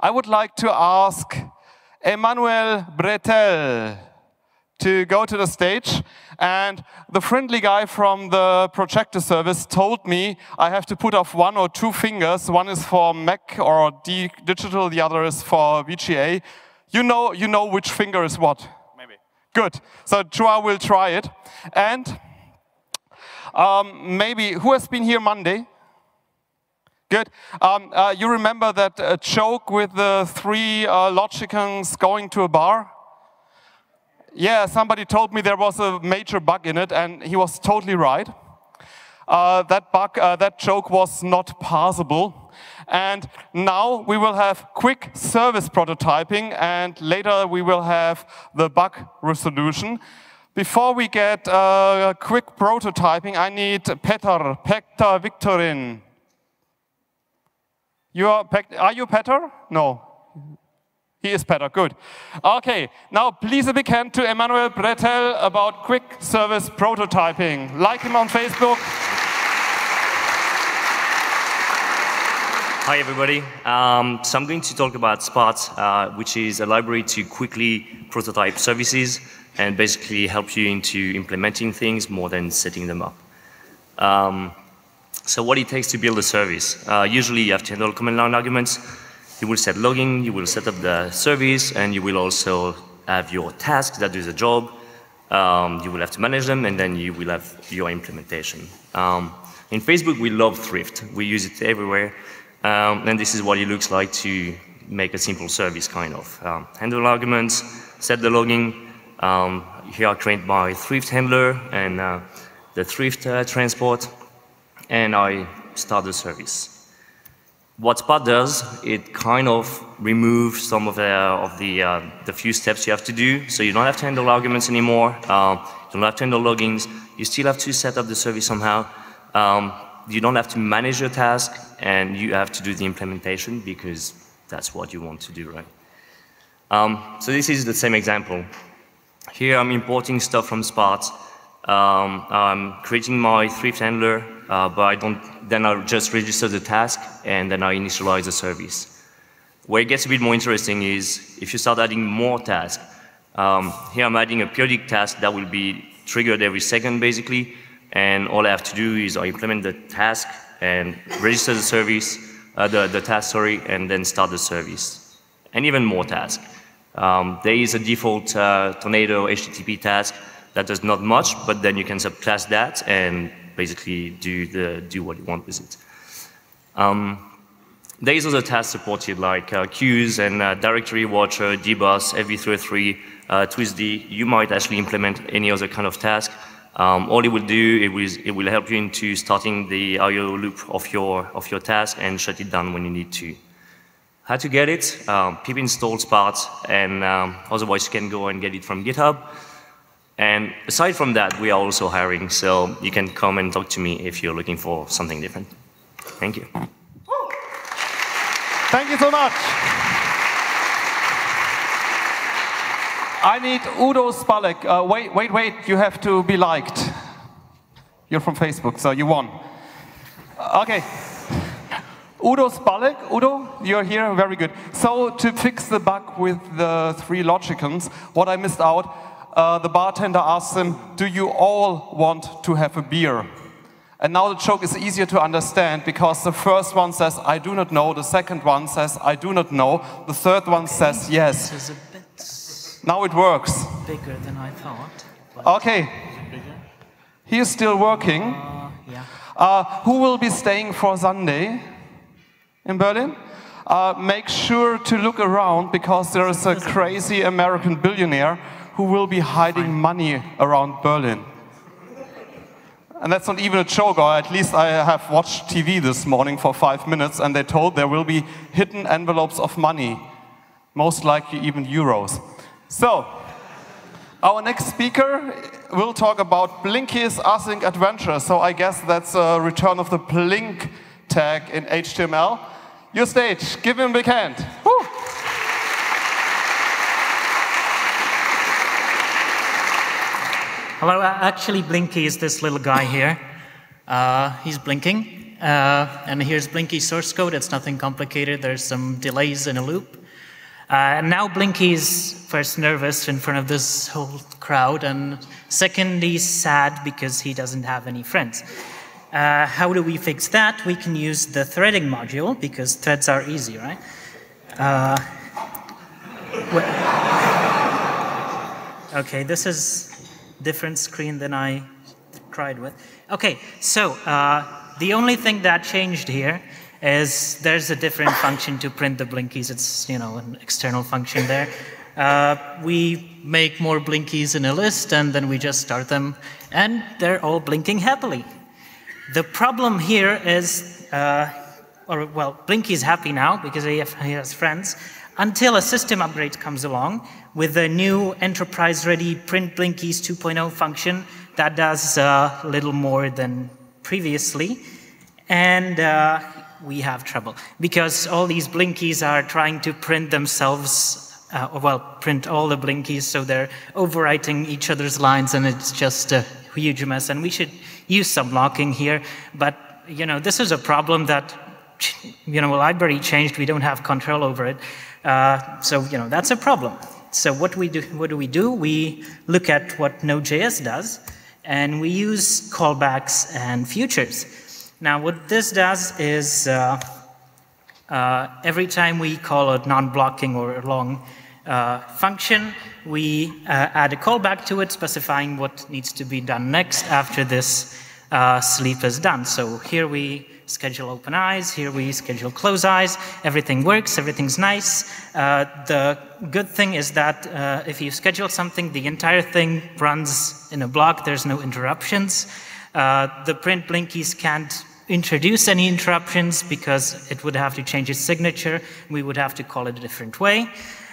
I would like to ask Emmanuel Bretel to go to the stage. And the friendly guy from the projector service told me I have to put off one or two fingers. One is for Mac or D digital, the other is for VGA. You know, you know which finger is what? Maybe. Good. So Joa will try it. And um, maybe, who has been here Monday? Good. Um, uh, you remember that uh, joke with the three uh, logicans going to a bar? Yeah, somebody told me there was a major bug in it, and he was totally right. Uh, that bug, uh, that joke was not passable. And now we will have quick service prototyping, and later we will have the bug resolution. Before we get uh, quick prototyping, I need Peter, Peter Victorin. You are, are you Peter? No. He is Peter, good. Okay, now please a big hand to Emmanuel Bretel about quick service prototyping. Like him on Facebook. Hi, everybody. Um, so I'm going to talk about sparts, uh, which is a library to quickly prototype services and basically help you into implementing things more than setting them up. Um, so what it takes to build a service. Uh, usually you have to handle command line arguments. You will set logging, you will set up the service, and you will also have your tasks that do the job. Um, you will have to manage them, and then you will have your implementation. Um, in Facebook, we love Thrift. We use it everywhere. Um, and this is what it looks like to make a simple service, kind of. Um, handle arguments, set the logging. Um, here I create my Thrift handler and uh, the Thrift uh, transport and I start the service. What sparts does, it kind of removes some of the, of the, uh, the few steps you have to do. So you don't have to handle arguments anymore. Um, you don't have to handle logins. You still have to set up the service somehow. Um, you don't have to manage your task, and you have to do the implementation because that's what you want to do, right? Um, so this is the same example. Here I'm importing stuff from sparts. Um, I'm creating my thrift handler, uh, but I don't, then I just register the task and then I initialize the service. Where it gets a bit more interesting is if you start adding more tasks. Um, here I'm adding a periodic task that will be triggered every second basically, and all I have to do is I implement the task and register the service, uh, the, the task, sorry, and then start the service. And even more tasks. Um, there is a default uh, Tornado HTTP task that does not much, but then you can subclass that and basically do, the, do what you want with it. Um, there is other tasks supported like uh, queues and uh, directory watcher, dbus, fb303, uh, twisted. You might actually implement any other kind of task. Um, all it will do, it will, it will help you into starting the IO loop of your, of your task and shut it down when you need to. How to get it? Um, pip install sparts, and um, otherwise you can go and get it from GitHub. And aside from that, we are also hiring, so you can come and talk to me if you're looking for something different. Thank you. Thank you so much. I need Udo Spallek. Uh, wait, wait, wait, you have to be liked. You're from Facebook, so you won. Okay. Udo Spallek, Udo, you're here, very good. So to fix the bug with the three logicans, what I missed out, uh, the bartender asks them, do you all want to have a beer? And now the joke is easier to understand because the first one says, I do not know. The second one says, I do not know. The third one says, yes. This is a bit Now it works. bigger than I thought. Okay, he is still working. Uh, yeah. Uh, who will be staying for Sunday in Berlin? Uh, make sure to look around because there is a crazy American billionaire who will be hiding money around Berlin. And that's not even a joke, or at least I have watched TV this morning for five minutes and they told there will be hidden envelopes of money, most likely even euros. So, our next speaker will talk about Blinky's async adventure. So I guess that's a return of the blink tag in HTML. Your stage, give him a big hand. Woo. Hello, uh, actually Blinky is this little guy here. Uh, he's blinking, Uh, and here's Blinky source code. It's nothing complicated. There's some delays in a loop. Uh, and now Blinky's first nervous in front of this whole crowd, and secondly sad because he doesn't have any friends. Uh, how do we fix that? We can use the threading module because threads are easy, right? Uh, okay, this is different screen than I tried with. Okay, so uh, the only thing that changed here is there's a different function to print the blinkies. It's you know an external function there. Uh, we make more blinkies in a list and then we just start them and they're all blinking happily. The problem here is, uh, or well, Blinky is happy now because he has friends until a system upgrade comes along with the new enterprise-ready print blinkies 2.0 function that does uh, a little more than previously. And uh, we have trouble because all these blinkies are trying to print themselves uh, well, print all the blinkies, so they're overwriting each other's lines, and it's just a huge mess. And we should use some locking here, but you know, this is a problem that you know, a library changed, we don't have control over it. Uh, so you know, that's a problem. So what we do, what do we do? We look at what Node.js does, and we use callbacks and futures. Now, what this does is uh, uh, every time we call a non-blocking or a long uh, function, we uh, add a callback to it specifying what needs to be done next after this uh, sleep is done. So here we schedule open eyes, here we schedule close eyes, everything works, everything's nice. Uh, the good thing is that uh, if you schedule something, the entire thing runs in a block, there's no interruptions. the print blinkies can't introduce any interruptions because it would have to change its signature. We would have to call it a different way.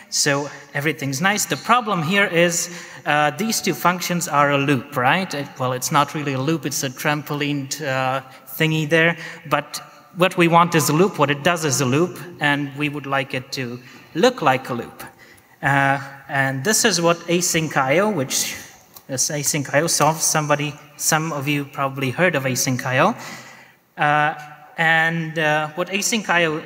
So everything's nice. The problem here is uh, these two functions are a loop, right? It, well, it's not really a loop, it's a trampoline uh, thingy there. But what we want is a loop. What it does is a loop, and we would like it to look like a loop. Uh, and this is what async.io, which is async.io solves. Somebody, some of you probably heard of async.io. Uh, and uh, what async.io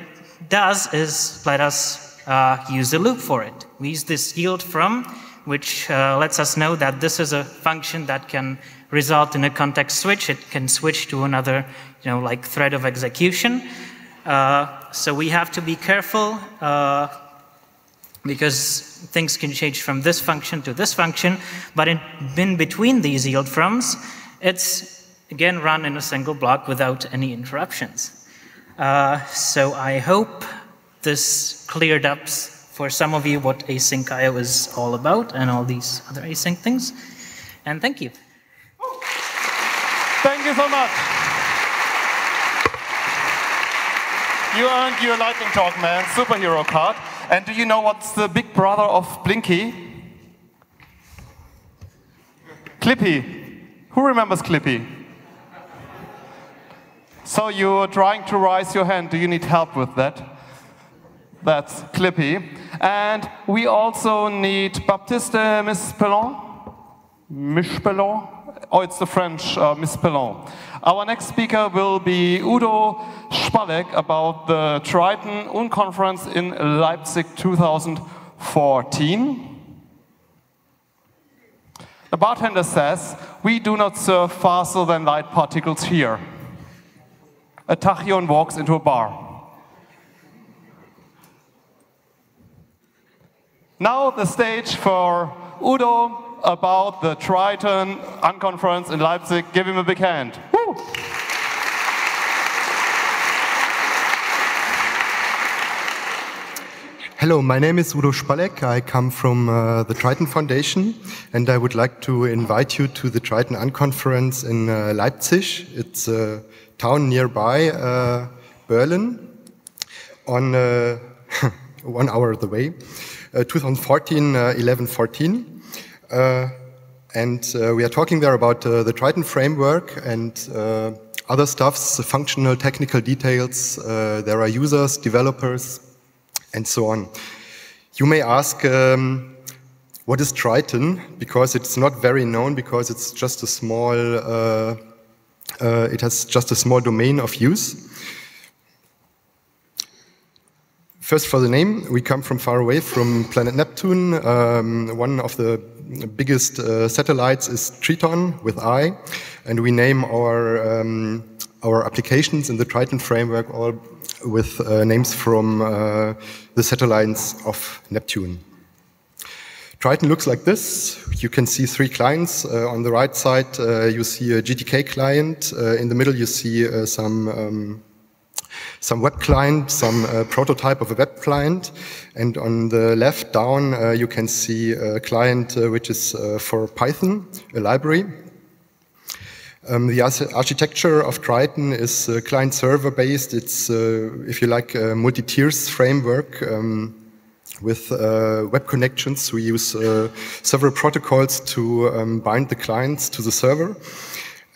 does is let us uh, use a loop for it. We use this yield from, which uh, lets us know that this is a function that can result in a context switch. It can switch to another, you know, like thread of execution. Uh, so we have to be careful uh, because things can change from this function to this function. But in, in between these yield froms, it's again run in a single block without any interruptions. Uh, so I hope this cleared up for some of you what async IO is all about and all these other async things. And thank you. Thank you so much. You earned your lightning talk, man, superhero card. And do you know what's the big brother of Blinky? Clippy. Who remembers Clippy? So you're trying to raise your hand. Do you need help with that? That's Clippy. And we also need Baptiste Mispelon. Oh, it's the French uh, Mispelon. Our next speaker will be Udo Spallek about the Tryton Unconference in Leipzig 2014. The bartender says, we do not serve faster than light particles here a tachyon walks into a bar. Now the stage for Udo about the Tryton Unconference in Leipzig. Give him a big hand. Woo! Hello, my name is Udo Spallek. I come from uh, the Tryton Foundation, and I would like to invite you to the Tryton Unconference in uh, Leipzig. It's a town nearby, uh, Berlin, on uh, one hour of the way, uh, 2014, 1114. And we are talking there about the Tryton framework and other stuffs, functional technical details. there are users, developers, and so on. You may ask, um, what is Tryton? Because it's not very known, because it's just a small uh, Uh, it has just a small domain of use. First, for the name, we come from far away from planet Neptune. Um, one of the biggest uh, satellites is Triton with I, and we name our um, our applications in the Tryton framework all with uh, names from uh, the satellites of Neptune. Tryton looks like this. You can see three clients. Uh, on the right side, uh, you see a GTK client. Uh, in the middle, you see uh, some um, some web client, some uh, prototype of a web client. And on the left down, uh, you can see a client uh, which is uh, for Python, a library. Um, the architecture of Tryton is uh, client server based. It's, uh, if you like, a multi tiers framework. Um, with web connections, we use several protocols to um, bind the clients to the server.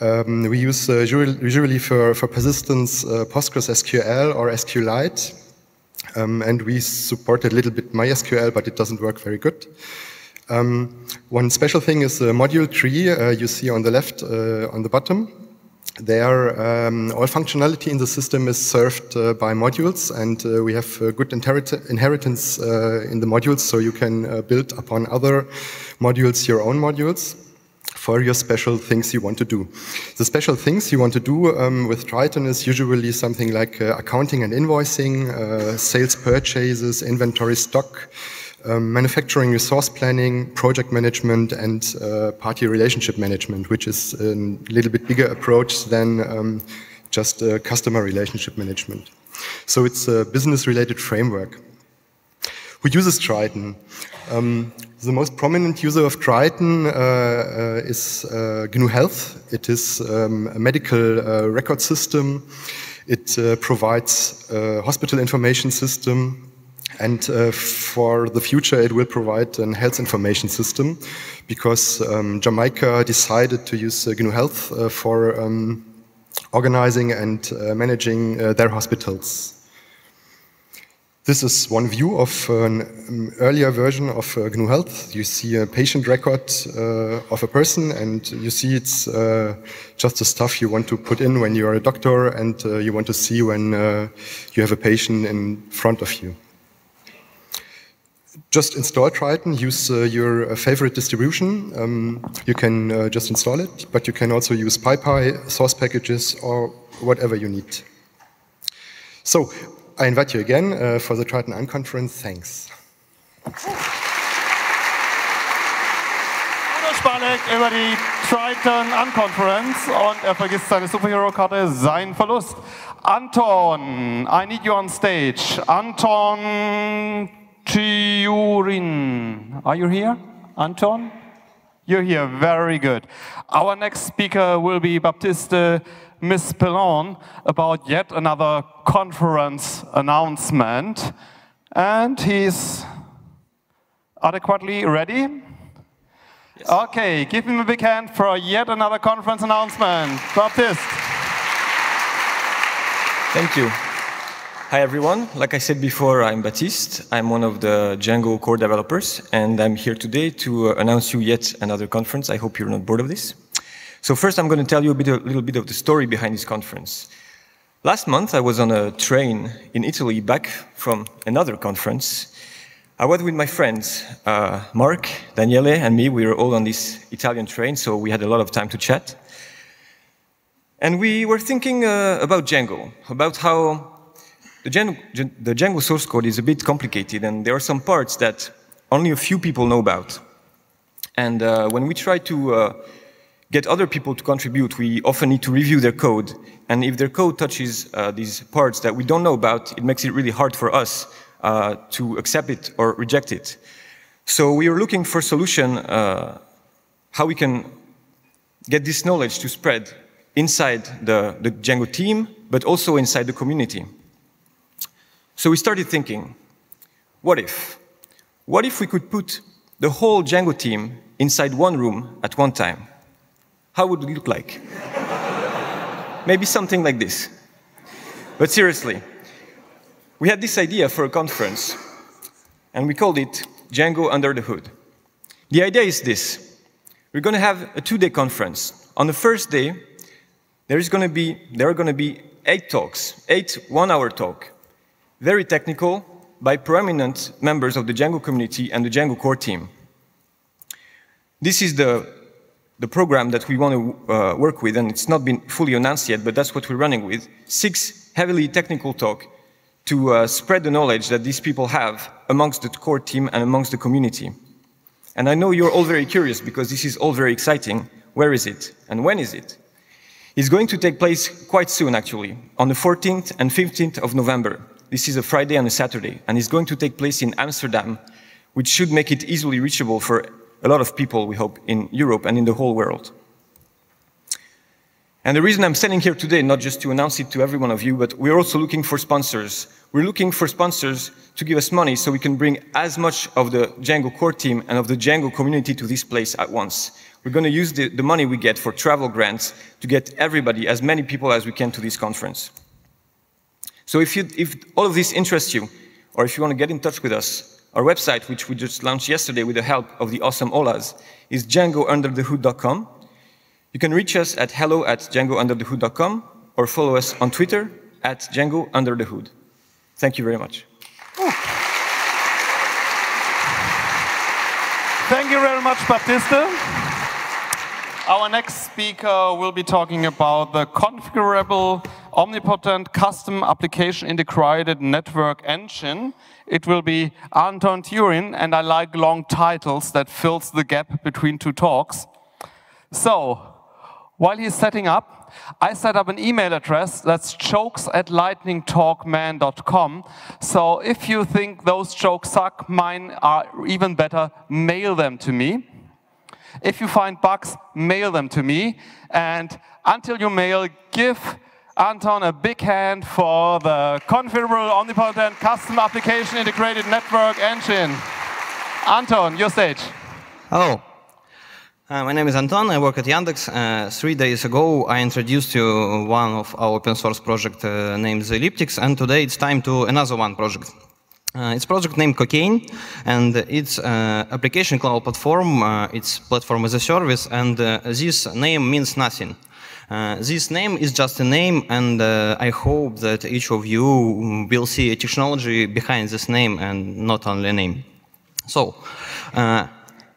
Um, we use uh, usually for, for persistence uh, PostgreSQL or SQLite. Um, and we support a little bit MySQL, but it doesn't work very good. Um, one special thing is the module tree uh, you see on the left uh, on the bottom. There, um, all functionality in the system is served uh, by modules, and uh, we have good inheritance in the modules, so you can build upon other modules your own modules for your special things you want to do. The special things you want to do um, with Tryton is usually something like uh, accounting and invoicing, uh, sales purchases, inventory stock, um, manufacturing resource planning, project management, and uh, party relationship management, which is a little bit bigger approach than um, just customer relationship management. So it's a business-related framework. Who uses Tryton? Um, the most prominent user of Tryton uh, uh, is uh, GNU Health. It is um, a medical uh, record system. It uh, provides a hospital information system. And for the future, it will provide a health information system because um, Jamaica decided to use GNU Health for um, organizing and managing their hospitals. This is one view of an earlier version of uh, GNU Health. You see a patient record uh, of a person, and you see it's uh, just the stuff you want to put in when you are a doctor and uh, you want to see when uh, you have a patient in front of you. Just install Tryton, use uh, your favorite distribution. Um, you can just install it, but you can also use PyPI, source packages, or whatever you need. So I invite you again uh, for the Tryton Unconference. Thanks. Spallek über die Tryton Unconference und er vergisst seine Superhero-Karte, sein Verlust. Anton, I need you on stage. Anton Tyurin. Are you here? Anton? You're here, very good. Our next speaker will be Baptiste Mispelon about yet another conference announcement. And he's adequately ready? Yes. Okay, give him a big hand for yet another conference announcement. Baptiste. Thank you. Hi everyone, like I said before, I'm Baptiste. I'm one of the Django core developers, and I'm here today to uh, announce you yet another conference. I hope you're not bored of this. So first, I'm going to tell you a, bit, a little bit of the story behind this conference. Last month, I was on a train in Italy back from another conference. I was with my friends, uh, Mark, Daniele, and me. We were all on this Italian train, so we had a lot of time to chat. And we were thinking uh, about Django, about how the Django, the Django source code is a bit complicated, and there are some parts that only a few people know about. And uh, when we try to uh, get other people to contribute, we often need to review their code. And if their code touches uh, these parts that we don't know about, it makes it really hard for us uh, to accept it or reject it. So we are looking for a solution uh, how we can get this knowledge to spread inside the, the Django team, but also inside the community. So we started thinking, what if? What if we could put the whole Django team inside one room at one time? How would it look like? Maybe something like this. But seriously, we had this idea for a conference, and we called it Django Under the Hood. The idea is this we're going to have a two day conference. On the first day, there is going to be there are going to be eight talks, eight one-hour talk, very technical by prominent members of the Django community and the Django core team. This is the the program that we want to uh, work with, and it's not been fully announced yet, but that's what we're running with. Six heavily technical talk to uh, spread the knowledge that these people have amongst the core team and amongst the community. And I know you're all very curious because this is all very exciting. Where is it? And when is it? It's going to take place quite soon, actually, on the 14th and 15th of November. This is a Friday and a Saturday, and it's going to take place in Amsterdam, which should make it easily reachable for a lot of people, we hope, in Europe and in the whole world. And the reason I'm standing here today, not just to announce it to every one of you, but we're also looking for sponsors. We're looking for sponsors to give us money so we can bring as much of the Django core team and of the Django community to this place at once. We're going to use the, the money we get for travel grants to get everybody, as many people as we can, to this conference. So if, you, if all of this interests you, or if you want to get in touch with us, our website, which we just launched yesterday with the help of the awesome Olas, is djangounderthehood.com. You can reach us at hello at djangounderthehood.com or follow us on Twitter at djangounderthehood. Thank you very much. Thank you very much, Baptiste. Our next speaker will be talking about the configurable, omnipotent, custom application integrated network engine. It will be Anton Tyurin, and I like long titles that fills the gap between two talks. So, while he's setting up, I set up an email address that's jokes at lightningtalkman.com. So if you think those jokes suck, mine are even better, mail them to me. If you find bugs, mail them to me. And until you mail, give Anton a big hand for the configurable, omnipotent, custom application integrated network engine. Anton, your stage. Hello. Uh, my name is Anton. I work at Yandex. Uh, three days ago, I introduced you one of our open source project uh, named the Elliptics, and today it's time to another one project. Uh, it's project named Cocaine, and it's uh, application cloud platform. Uh, it's platform as a service, and this name means nothing. This name is just a name, and I hope that each of you will see a technology behind this name and not only a name. So,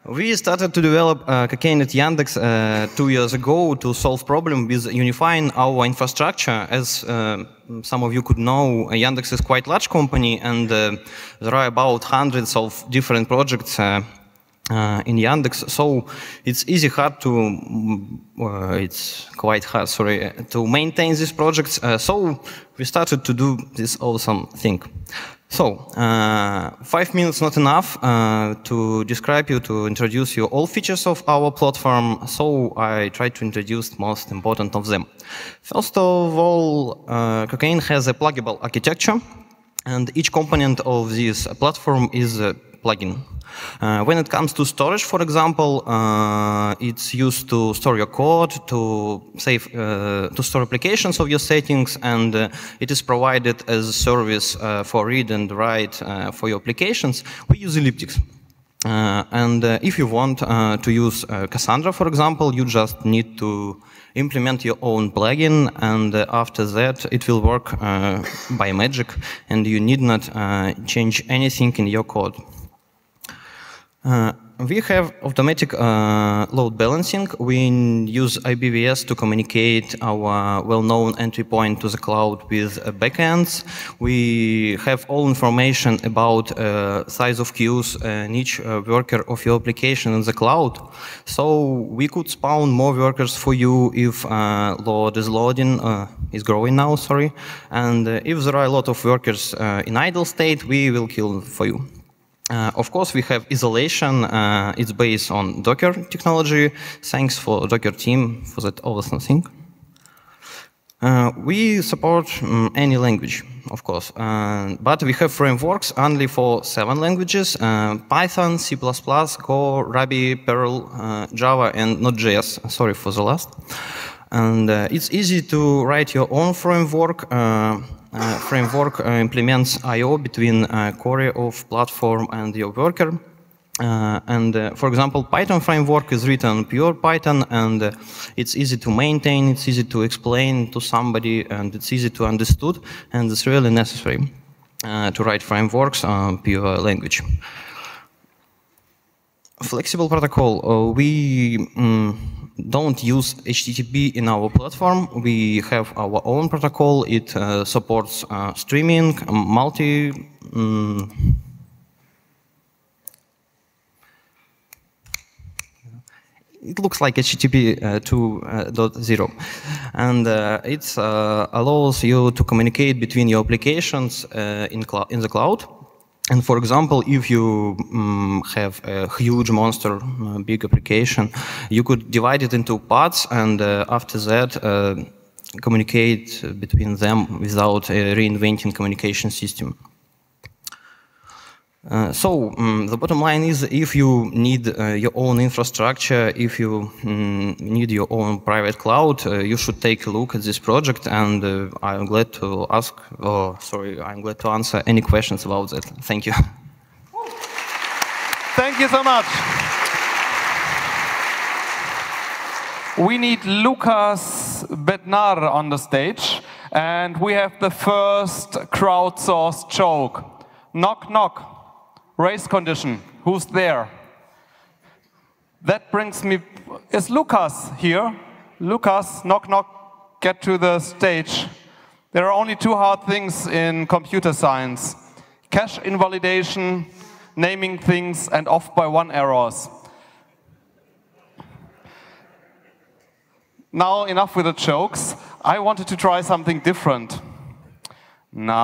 we started to develop uh, Cocaine at Yandex uh, two years ago to solve problem with unifying our infrastructure. As uh, some of you could know, Yandex is quite large company and uh, there are about hundreds of different projects uh, uh, in Yandex. So it's easy hard to, it's quite hard, sorry, to maintain these projects. so we started to do this awesome thing. So, uh, five minutes not enough uh, to describe you, to introduce you all features of our platform, so I try to introduce most important of them. First of all, uh, Cocaine has a pluggable architecture, and each component of this platform is plugin. Uh, when it comes to storage, for example, uh, it's used to store your code, to save, uh, to store applications of your settings, and uh, it is provided as a service uh, for read and write uh, for your applications. We use Elliptics. and if you want to use Cassandra, for example, you just need to implement your own plugin, and after that, it will work by magic, and you need not change anything in your code. Uh, we have automatic uh, load balancing. We use IPVS to communicate our well-known entry point to the cloud with uh, backends. We have all information about uh, size of queues and each uh, worker of your application in the cloud. So we could spawn more workers for you if load is loading, is growing now, sorry. And if there are a lot of workers in idle state, we will kill for you. Uh, of course, we have isolation. Uh, it's based on Docker technology. Thanks for Docker team for that awesome thing. Uh, we support um, any language, of course, uh, but we have frameworks only for seven languages, uh, Python, C++, Go, Ruby, Perl, uh, Java, and Node.js. Sorry for the last. And it's easy to write your own framework framework uh, implements I.O. between uh, core of platform and your worker. Uh, and uh, for example, Python framework is written pure Python, and uh, it's easy to maintain, it's easy to explain to somebody, and it's easy to understood, and it's really necessary uh, to write frameworks on pure language. Flexible protocol, uh, we um, don't use HTTP in our platform. We have our own protocol. It uh, supports streaming, multi. Um, it looks like HTTP uh, 2.0. Uh, and uh, it uh, allows you to communicate between your applications uh, in, in the cloud. And for example, if you um, have a huge monster, uh, big application, you could divide it into parts and after that communicate between them without reinventing communication system. Uh, so um, the bottom line is if you need uh, your own infrastructure, if you um, need your own private cloud, uh, you should take a look at this project and uh, I'm glad to ask, oh, sorry, I'm glad to answer any questions about that. Thank you. Thank you so much. We need Lucas Bednar on the stage and we have the first crowdsourced joke. Knock, knock race condition. Who's there? That brings me, is Lucas here? Lucas, knock, knock, get to the stage. There are only two hard things in computer science. Cache invalidation, naming things, and off by one errors. Now, enough with the jokes. I wanted to try something different. Nah.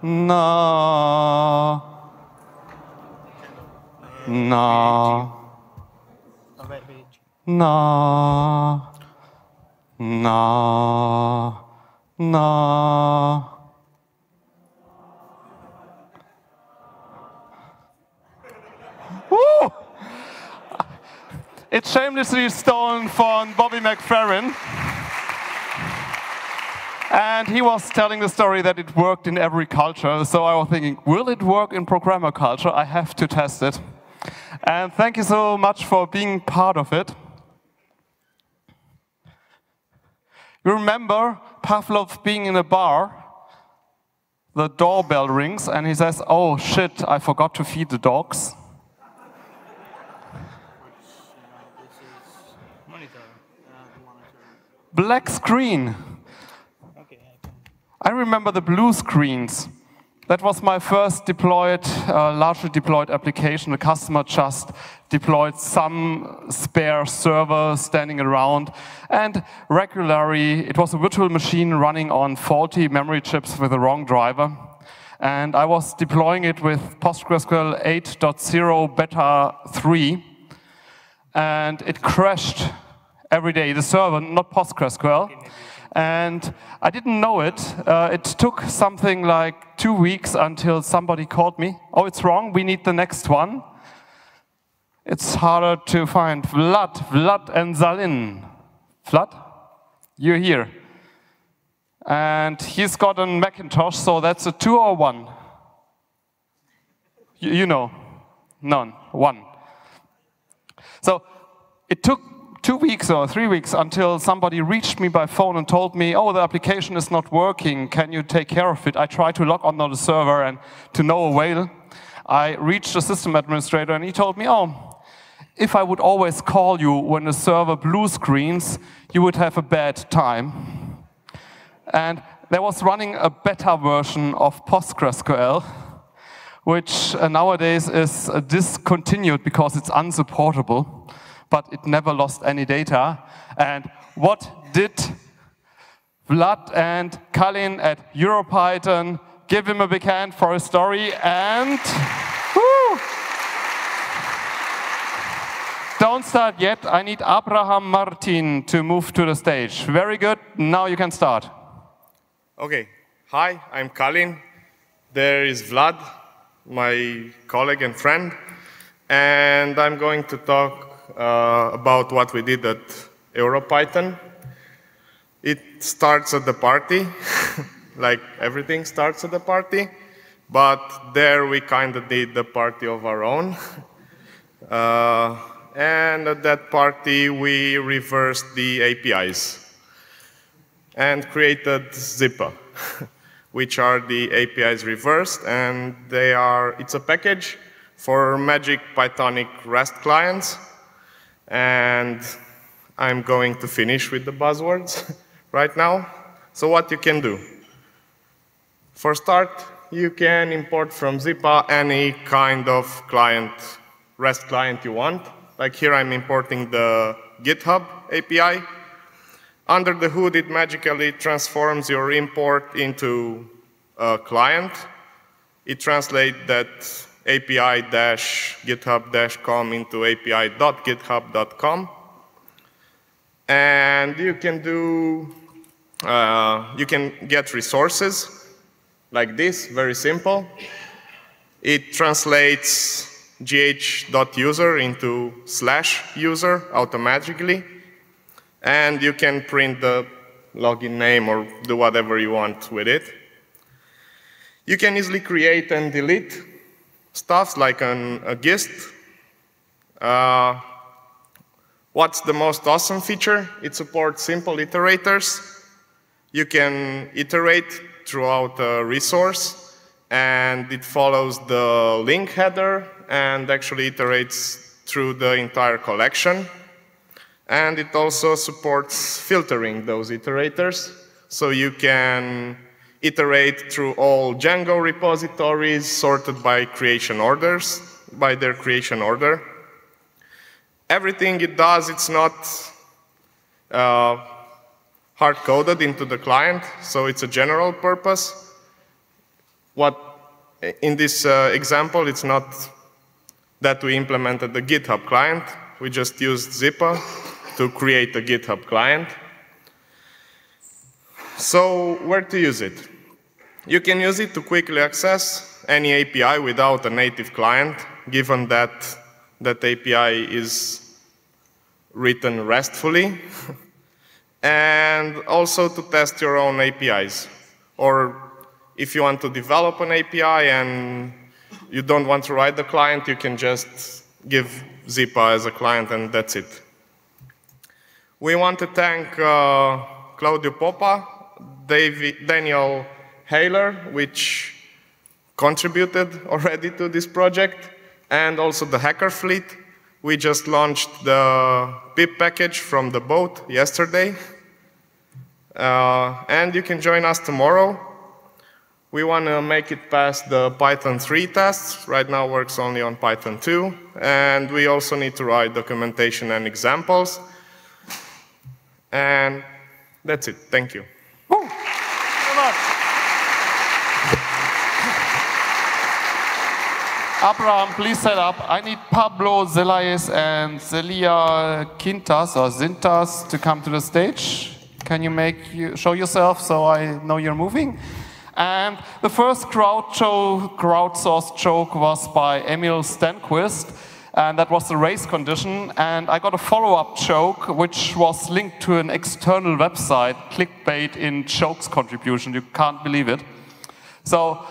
No. No. No. No. No. Woo! It's shamelessly stolen from Bobby McFerrin. And he was telling the story that it worked in every culture. So I was thinking, will it work in programmer culture? I have to test it. And thank you so much for being part of it. You remember Pavlov being in a bar, the doorbell rings, and he says, Oh shit, I forgot to feed the dogs. Black screen. I remember the blue screens. That was my first deployed, uh, largely deployed application. The customer just deployed some spare server standing around. And regularly, it was a virtual machine running on faulty memory chips with the wrong driver. And I was deploying it with PostgreSQL 8.0 beta 3. And it crashed every day. The server, not PostgreSQL. And I didn't know it. Uh, it took something like two weeks until somebody called me. Oh, it's wrong. We need the next one. It's harder to find. Vlad, Vlad and Zalin. Vlad, you're here. And he's got a Macintosh, so that's a two or one? You, you know, none, one. So it took two weeks or three weeks until somebody reached me by phone and told me, oh, the application is not working. Can you take care of it? I tried to log on to the server and to no avail. I reached the system administrator and he told me, oh, if I would always call you when the server blue screens, you would have a bad time. And there was running a beta version of PostgreSQL, which uh, nowadays is uh, discontinued because it's unsupportable but it never lost any data. And what did Vlad and Kalin at EuroPython give him a big hand for his story and whoo, don't start yet. I need Abraham Martin to move to the stage. Very good. Now you can start. Okay. Hi, I'm Kalin. There is Vlad, my colleague and friend. And I'm going to talk uh, about what we did at EuroPython. It starts at the party, like everything starts at the party. but there we kind of did the party of our own. uh, and at that party, we reversed the APIs and created Zipa, which are the APIs reversed, and they are, it's a package for Magic Pythonic REST clients, and I'm going to finish with the buzzwords right now. So what you can do? For start, you can import from Zipa any kind of client, REST client you want. Like here I'm importing the GitHub API. Under the hood, it magically transforms your import into a client. It translates that api-github-com into api.github.com. And you can do, uh, you can get resources like this, very simple. It translates gh.user into slash user automatically. And you can print the login name or do whatever you want with it. You can easily create and delete stuff like an, a GIST. Uh, what's the most awesome feature? It supports simple iterators. You can iterate throughout a resource, and it follows the link header and actually iterates through the entire collection. And it also supports filtering those iterators, so you can iterate through all Django repositories sorted by creation orders, by their creation order. Everything it does, it's not uh, hard-coded into the client, so it's a general purpose. What, in this uh, example, it's not that we implemented the GitHub client. We just used Zipa to create a GitHub client. So where to use it? You can use it to quickly access any API without a native client, given that that API is written RESTfully, and also to test your own APIs. Or if you want to develop an API and you don't want to write the client, you can just give Zipa as a client, and that's it. We want to thank uh, Claudio Popa, David, Daniel Haler, which contributed already to this project, and also the Hacker Fleet. We just launched the pip package from the boat yesterday. Uh, and you can join us tomorrow. We want to make it past the Python 3 tests. Right now works only on Python 2. And we also need to write documentation and examples. And that's it. Thank you. Abraham, please set up. I need Pablo Zelais and Celia Quintas or Zintas to come to the stage. Can you make you show yourself so I know you're moving? And the first crowd crowdsourced joke was by Emil Stenquist, and that was the race condition. And I got a follow-up joke, which was linked to an external website, clickbait in jokes contribution. You can't believe it. So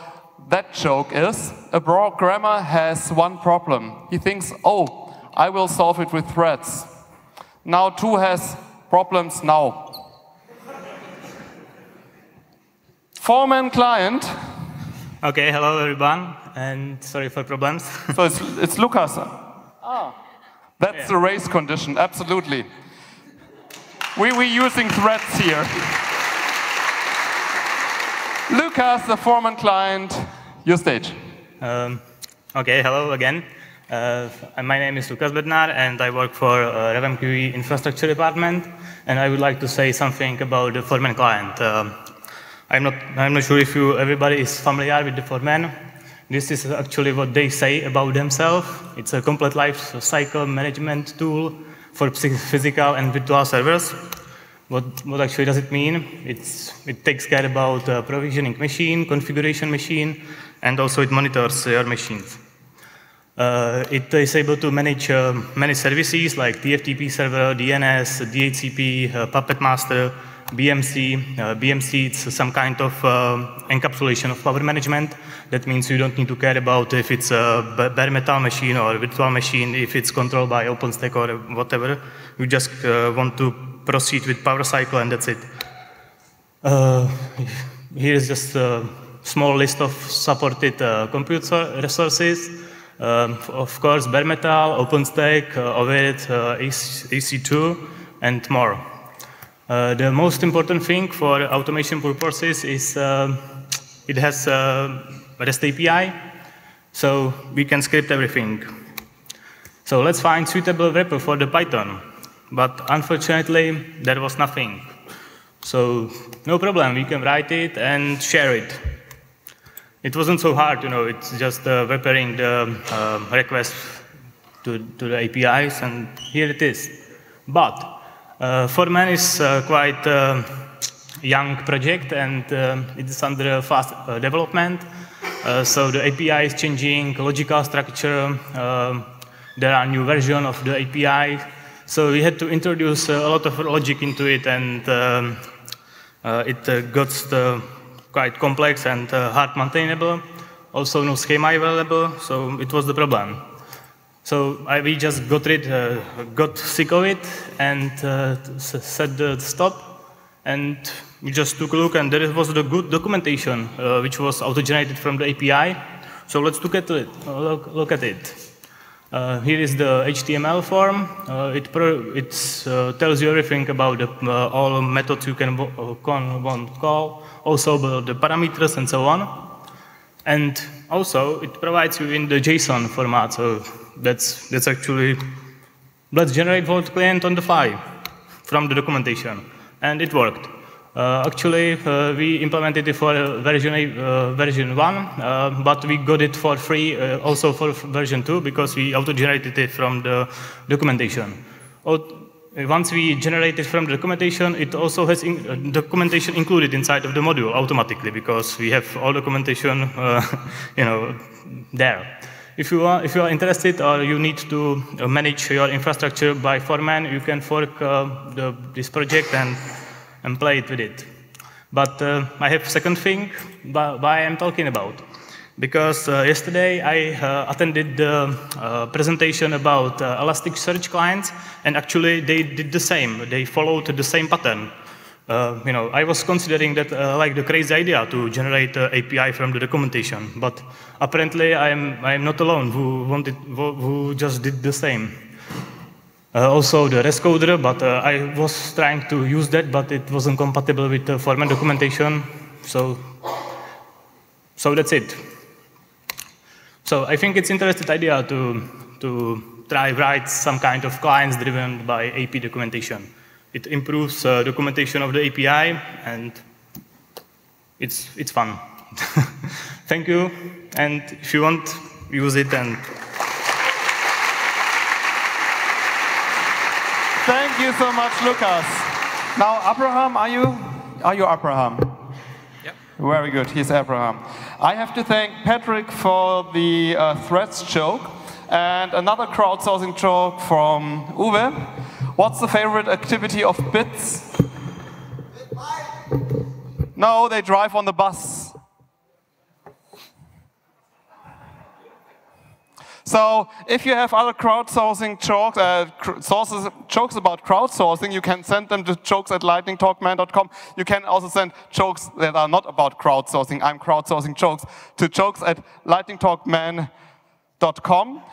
that joke is a programmer has one problem. He thinks, oh, I will solve it with threads. Now two has problems now. Foreman client. Okay, hello everyone, and sorry for problems. so it's, it's Lucas. Ah. That's yeah. the race condition, absolutely. We, we're using threads here. Lucas, the Foreman client, your stage. Um, okay, hello again. Uh, my name is Lucas Bednar, and I work for uh, RevMQE infrastructure department. And I would like to say something about the Foreman client. Um, I'm not, I'm not sure if you, everybody is familiar with the Foreman. This is actually what they say about themselves. It's a complete life cycle management tool for physical and virtual servers. What, what actually does it mean? It's, it takes care about uh, provisioning machine, configuration machine, and also it monitors your machines. Uh, it is able to manage uh, many services like TFTP server, DNS, DHCP, uh, Puppet Master, BMC. Uh, BMC is some kind of uh, encapsulation of power management. That means you don't need to care about if it's a bare metal machine or virtual machine, if it's controlled by OpenStack or whatever. You just uh, want to proceed with power cycle and that's it. Uh, here is just small list of supported uh, compute resources. Um, of course, bare metal, OpenStack, uh, oVirt, uh, EC2, and more. Uh, the most important thing for automation purposes is uh, it has a REST API, so we can script everything. So let's find suitable wrapper for the Python. But unfortunately, there was nothing. So no problem, we can write it and share it. It wasn't so hard, you know, it's just uh, preparing the uh, request to, to the APIs, and here it is. But uh, Foreman is uh, quite a young project, and uh, it is under fast uh, development. Uh, so the API is changing, logical structure, there are new version of the API. So we had to introduce a lot of logic into it, and um, it got the quite complex and uh, hard maintainable. Also no schema available, so it was the problem. So I, we just got rid, uh, got sick of it and uh, set the stop. And we just took a look and there was the good documentation, uh, which was auto-generated from the API. So let's look at it. Look, look at it. Uh, here is the HTML form. Uh, it uh, tells you everything about the, uh, all methods you can want call, also about the parameters and so on. And also, it provides you in the JSON format. So that's, that's actually, let's generate Vault client on the fly from the documentation. And it worked. Uh, actually, uh, we implemented it for version uh, version one, uh, but we got it for free uh, also for version two because we auto-generated it from the documentation. Once we generate it from the documentation, it also has in, uh, documentation included inside of the module automatically because we have all documentation, you know, there. If you are, if you are interested or you need to manage your infrastructure by Foreman, you can fork the, this project and and play it with it. But uh, I have second thing why I'm talking about. Because uh, yesterday I uh, attended the uh, presentation about uh, Elasticsearch clients, and actually they did the same. They followed the same pattern. Uh, you know, I was considering that like the crazy idea to generate API from the documentation, but apparently I'm I'm not alone who wanted who just did the same. Uh, also the REST coder, but uh, I was trying to use that, but it wasn't compatible with the Foreman documentation. So, so that's it. So I think it's interesting idea to, to try write some kind of clients driven by AP documentation. It improves uh, documentation of the API, and it's, it's fun. Thank you, and if you want, use it and Thank you so much, Lucas. Now, Abraham, are you? Are you Abraham? Yep. Very good. He's Abraham. I have to thank Patrick for the uh, threats joke and another crowdsourcing joke from Uwe. What's the favorite activity of Bits? No, they drive on the bus. So if you have other crowdsourcing jokes, uh, sources, jokes about crowdsourcing, you can send them to jokes at lightningtalkman.com. You can also send jokes that are not about crowdsourcing. I'm crowdsourcing jokes to jokes at lightningtalkman.com.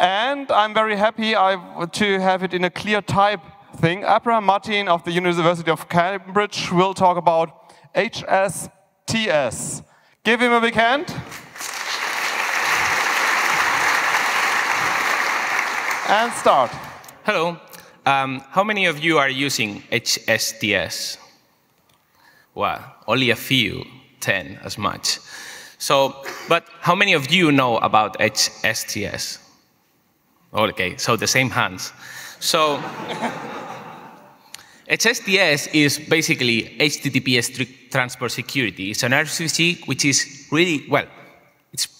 And I'm very happy I, to have it in a clear type thing. Abraham Martin of the University of Cambridge will talk about HSTS. Give him a big hand. And start. Hello. Um, how many of you are using HSTS? Well, only a few, 10 as much. So, but how many of you know about HSTS? Okay, so the same hands. So, HSTS is basically HTTPS transport security. It's an RFC which is really, well,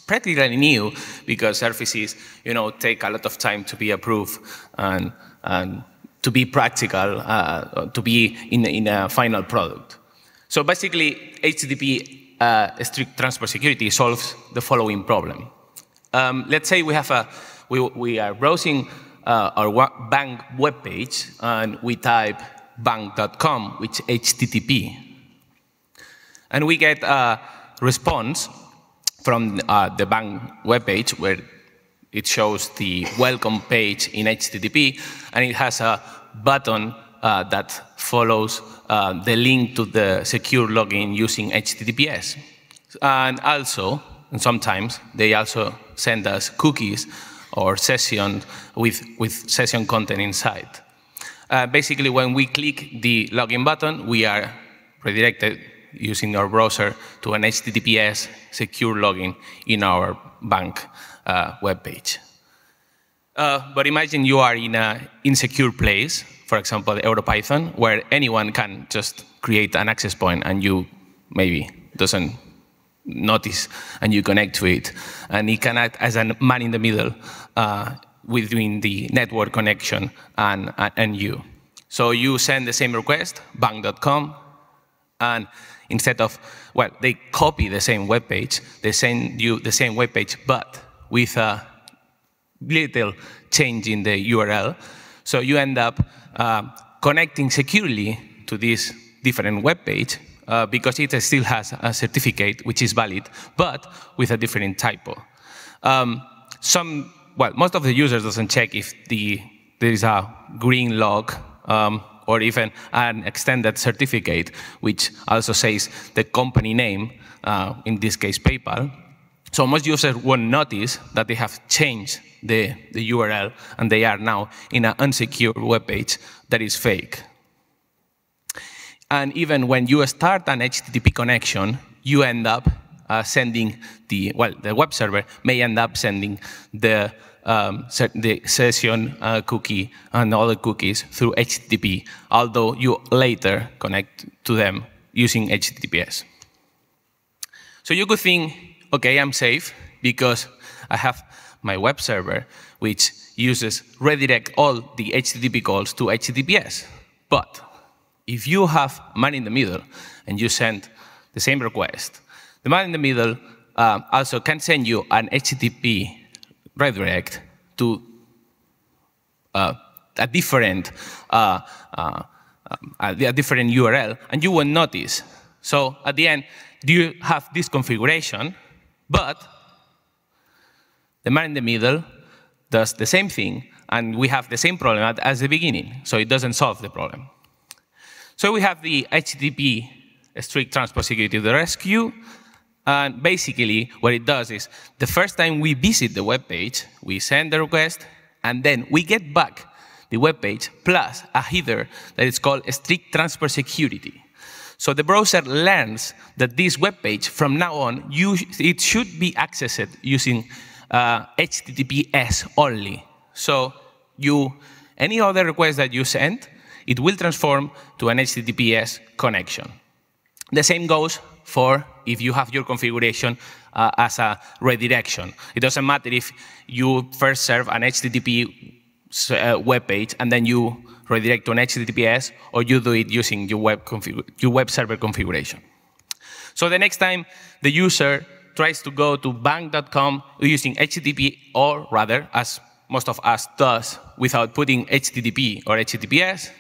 practically new because services, you know, take a lot of time to be approved and, and to be practical, uh, to be in, in a final product. So basically, HTTP uh, strict transport security solves the following problem. Um, let's say we have a, we, we are browsing uh, our bank web page and we type bank.com, which HTTP. And we get a response from uh, the bank webpage where it shows the welcome page in HTTP, and it has a button uh, that follows uh, the link to the secure login using HTTPS. And also, and sometimes, they also send us cookies or session with, with session content inside. Uh, basically, when we click the login button, we are redirected using our browser to an HTTPS secure login in our bank uh, web page. Uh, but imagine you are in an insecure place, for example, EuroPython, where anyone can just create an access point and you maybe doesn't notice and you connect to it. And it can act as a man in the middle uh, between the network connection and, and you. So you send the same request, bank.com, and instead of, well, they copy the same web page, they send you the same web page, but with a little change in the URL. So you end up uh, connecting securely to this different web page uh, because it still has a certificate which is valid, but with a different typo. Um, some, well, most of the users doesn't check if the, there is a green log um, or even an extended certificate, which also says the company name, uh, in this case PayPal. So most users won't notice that they have changed the, the URL and they are now in an unsecure web page that is fake. And even when you start an HTTP connection, you end up uh, sending the, well, the web server may end up sending the um, the session uh, cookie and other cookies through HTTP, although you later connect to them using HTTPS. So you could think, OK, I'm safe because I have my web server, which uses redirect all the HTTP calls to HTTPS. But if you have man in the middle and you send the same request, the man in the middle uh, also can send you an HTTP redirect to uh, a different uh, uh, a different URL, and you won't notice. So at the end, you have this configuration, but the man in the middle does the same thing, and we have the same problem as the beginning, so it doesn't solve the problem. So we have the HTTP strict transport security to the rescue, and basically, what it does is the first time we visit the web page, we send the request, and then we get back the web page plus a header that is called strict transport security. So the browser learns that this web page, from now on, you, it should be accessed using uh, HTTPS only. So you, any other request that you send, it will transform to an HTTPS connection. The same goes for if you have your configuration uh, as a redirection. It doesn't matter if you first serve an HTTP uh, web page and then you redirect to an HTTPS, or you do it using your web, your web server configuration. So the next time the user tries to go to bank.com using HTTP, or rather, as most of us does, without putting HTTP or HTTPS,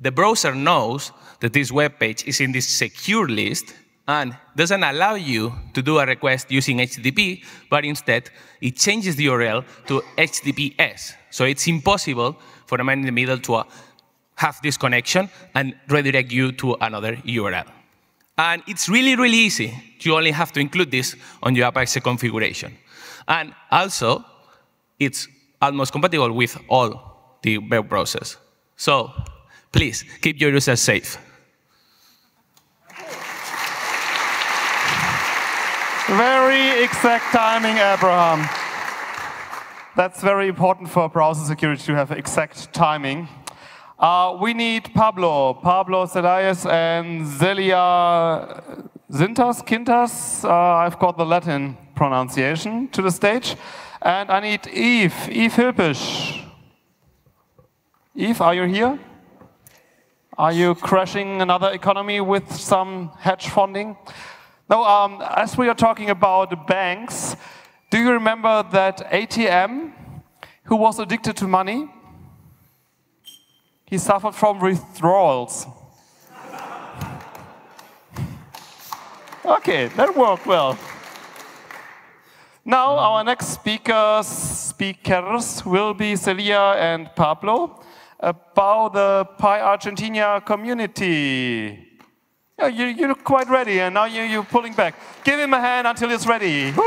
the browser knows that this web page is in this secure list and doesn't allow you to do a request using HTTP, but instead it changes the URL to HTTPS. So it's impossible for a man in the middle to uh, have this connection and redirect you to another URL. And it's really, really easy. You only have to include this on your Apache configuration. And also, it's almost compatible with all the web browsers. So please keep your users safe. Very exact timing, Abraham. That's very important for browser security to have exact timing. Uh, we need Pablo, Pablo Celayes and Zelia Zintas, Quintas, uh, I've got the Latin pronunciation, to the stage. And I need Yves, Yves Hilpisch. Yves, are you here? Are you crashing another economy with some hedge funding? No, um, as we are talking about banks, do you remember that ATM who was addicted to money? He suffered from withdrawals. okay, that worked well. Now our next speakers, speakers will be Celia and Pablo about the Pi Argentina community. Yeah, you, you look quite ready, and now you, you're pulling back. Give him a hand until he's ready. Woo!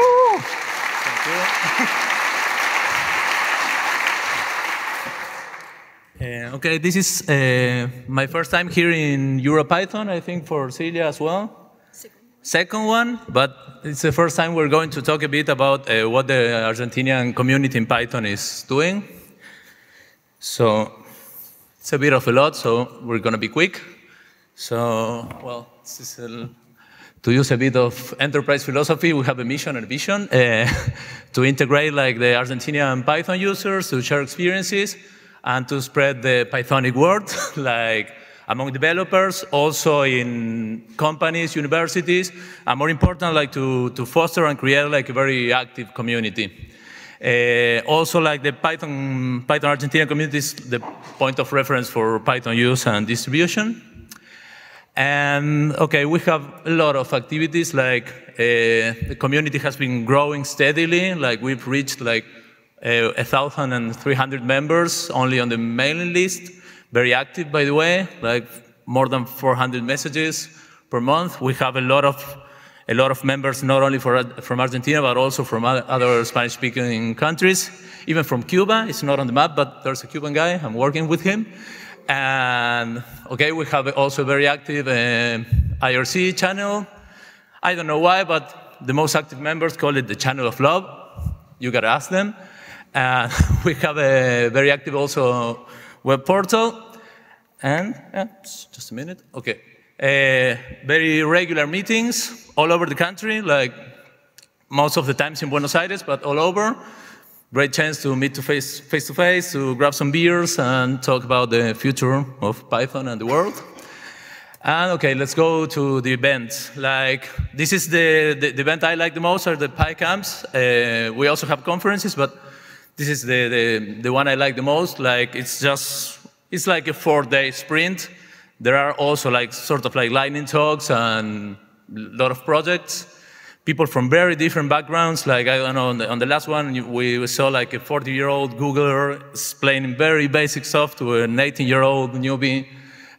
Uh, okay, this is uh, my first time here in EuroPython, I think for Celia as well. Second. Second one, but it's the first time we're going to talk a bit about uh, what the Argentinian community in Python is doing. So it's a bit of a lot, so we're going to be quick. So, well, a, to use a bit of enterprise philosophy, we have a mission and a vision uh, to integrate like the Argentinian Python users to share experiences and to spread the Pythonic word, like among developers, also in companies, universities, and more important, like to, to foster and create like a very active community. Uh, also, like the Python, Python Argentina community is the point of reference for Python use and distribution. And okay, we have a lot of activities. Like uh, the community has been growing steadily. Like we've reached like uh, 1,300 members only on the mailing list. Very active, by the way, like more than 400 messages per month. We have a lot of a lot of members, not only for, from Argentina, but also from other Spanish-speaking countries, even from Cuba. It's not on the map, but there's a Cuban guy. I'm working with him. And okay, we have also a very active uh, IRC channel. I don't know why, but the most active members call it the channel of love. You gotta ask them. Uh, we have a very active also web portal. And yeah, just a minute. Okay. Uh, very regular meetings all over the country, like most of the times in Buenos Aires, but all over. Great chance to meet to face, face to face, to grab some beers and talk about the future of Python and the world. And okay, let's go to the event. Like, this is the, the, the event I like the most are the PyCamps. Uh, we also have conferences, but this is the, the, the one I like the most. Like, it's just, it's like a four-day sprint. There are also like sort of like lightning talks and a lot of projects. People from very different backgrounds. Like, I don't know, on the, on the last one, we saw like a 40-year-old Googler explaining very basic stuff to an 18-year-old newbie.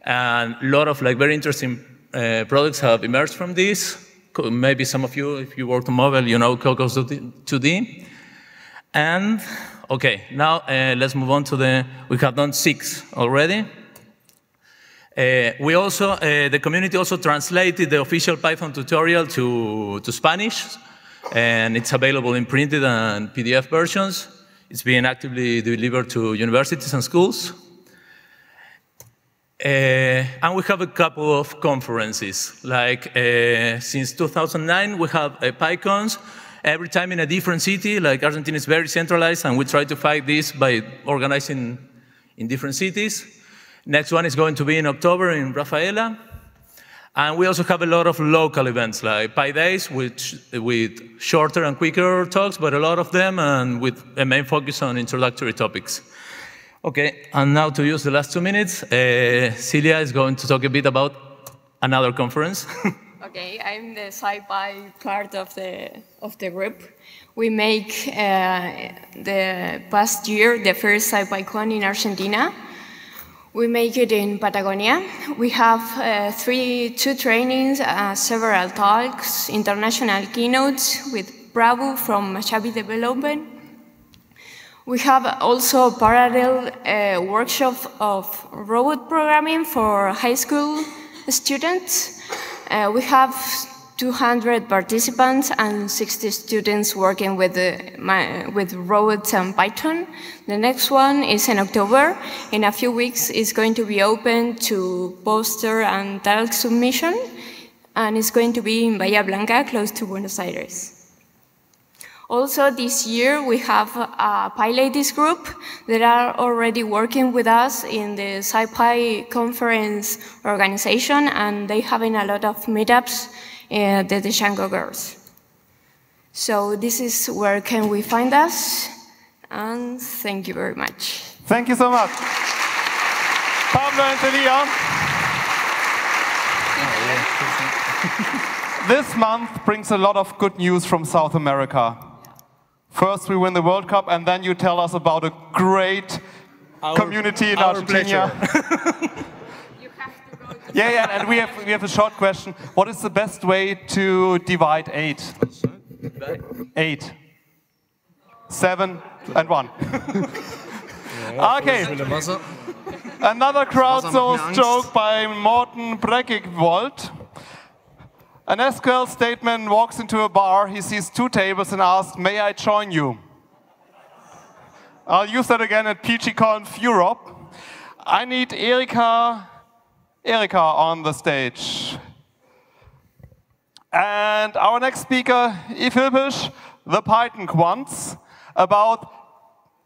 And a lot of like very interesting uh, products have emerged from this. Maybe some of you, if you work on mobile, you know Cocos 2D. And okay, now uh, let's move on to the, we have done six already. Uh, we also, uh, the community also translated the official Python tutorial to, to Spanish, and it's available in printed and PDF versions. It's being actively delivered to universities and schools. Uh, and we have a couple of conferences. Like uh, since 2009, we have uh, PyCons every time in a different city. Like Argentina is very centralized, and we try to fight this by organizing in different cities. Next one is going to be in October in Rafaela. And we also have a lot of local events like PyDays, which with shorter and quicker talks, but a lot of them and with a main focus on introductory topics. Okay, and now to use the last two minutes, uh, Celia is going to talk a bit about another conference. okay, I'm the SciPy part of the of the group. We make uh, the past year the first SciPyCon in Argentina. We make it in Patagonia. We have uh, three, two trainings, uh, several talks, international keynotes with Bravo from Mashabi Development. We have also a parallel uh, workshop of robot programming for high school students. Uh, we have 200 participants and 60 students working with, my, with robots and Python. The next one is in October. In a few weeks, it's going to be open to poster and talk submission, and it's going to be in Bahia Blanca, close to Buenos Aires. Also, this year we have a PyLadies group that are already working with us in the SciPy conference organization, and they having a lot of meetups, uh, the Django girls. So this is where can we find us, and thank you very much. Thank you so much. Pablo and Celia. this month brings a lot of good news from South America. First, we win the World Cup, and then you tell us about a great Our- community in our Argentina. yeah, yeah, and we have, we have a short question. What is the best way to divide eight? Eight. Seven and one. okay. Another crowdsourced joke by Morten Brekkevold. An SQL statement walks into a bar, he sees two tables and asks, may I join you? I'll use that again at PGConf Europe. I need Erika, Erika on the stage. And our next speaker, Yves Hilpisch, the Python Quants, about,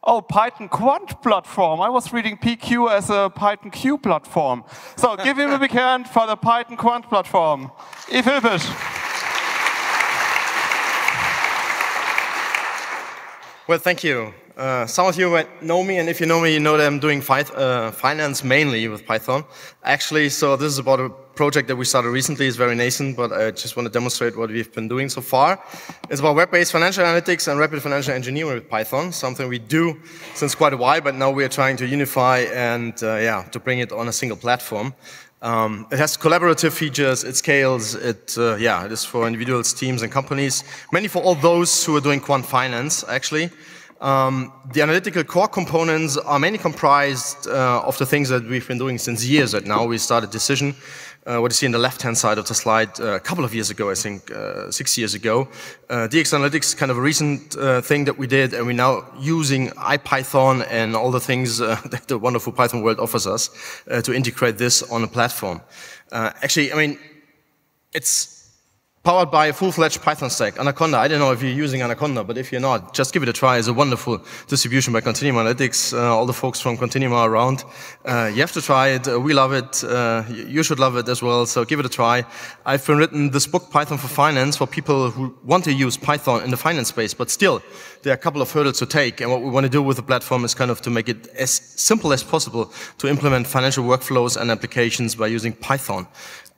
oh, Python Quant platform. I was reading PQ as a Python Q platform. So give him a big hand for the Python Quant platform. Yves Hilpisch. Well, thank you. Uh, some of you know me, and if you know me, you know that I'm doing fi uh, finance mainly with Python. Actually, so this is about a project that we started recently. It's very nascent, but I just want to demonstrate what we've been doing so far. It's about web-based financial analytics and rapid financial engineering with Python, something we do since quite a while, but now we are trying to unify and, uh, yeah, to bring it on a single platform. Um, it has collaborative features, it scales, it, uh, yeah, it is for individuals, teams, and companies, mainly for all those who are doing quant finance, actually. Um, the analytical core components are mainly comprised uh, of the things that we've been doing since years right now. We started DEXISION, uh, what you see on the left-hand side of the slide, uh, a couple of years ago, I think, uh, six years ago. Uh, DX Analytics is kind of a recent uh, thing that we did, and we're now using IPython and all the things that the wonderful Python world offers us to integrate this on a platform. actually, I mean, it's powered by a full-fledged Python stack. Anaconda, I don't know if you're using Anaconda, but if you're not, just give it a try. It's a wonderful distribution by Continuum Analytics. Uh, all the folks from Continuum are around. Uh, you have to try it. Uh, we love it. Uh, you should love it as well, so give it a try. I've been written this book, Python for Finance, for people who want to use Python in the finance space, but still, there are a couple of hurdles to take. And what we want to do with the platform is kind of to make it as simple as possible to implement financial workflows and applications by using Python.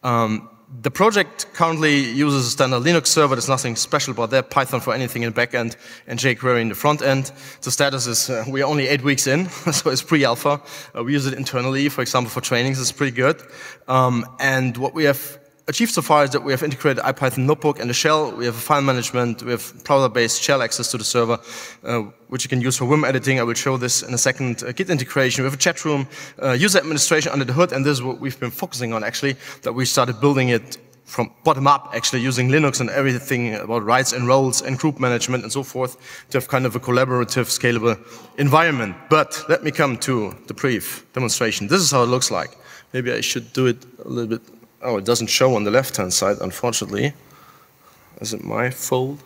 Um, the project currently uses a standard Linux server. There's nothing special about that. Python for anything in the back end and jQuery in the front end. The status is uh, we're only eight weeks in, so it's pre-alpha. Uh, we use it internally, for example, for trainings. It's pretty good. Um, and what we have achieved so far is that we have integrated IPython notebook and the shell. We have a file management. We have browser-based shell access to the server, uh, which you can use for Vim editing. I will show this in a second. Uh, Git integration. We have a chat room, uh, user administration under the hood, and this is what we've been focusing on actually, that we started building it from bottom up, actually using Linux and everything about rights and roles and group management and so forth to have kind of a collaborative, scalable environment. But let me come to the brief demonstration. This is how it looks like. Maybe I should do it a little bit Oh, it doesn't show on the left-hand side, unfortunately. Is it my fault?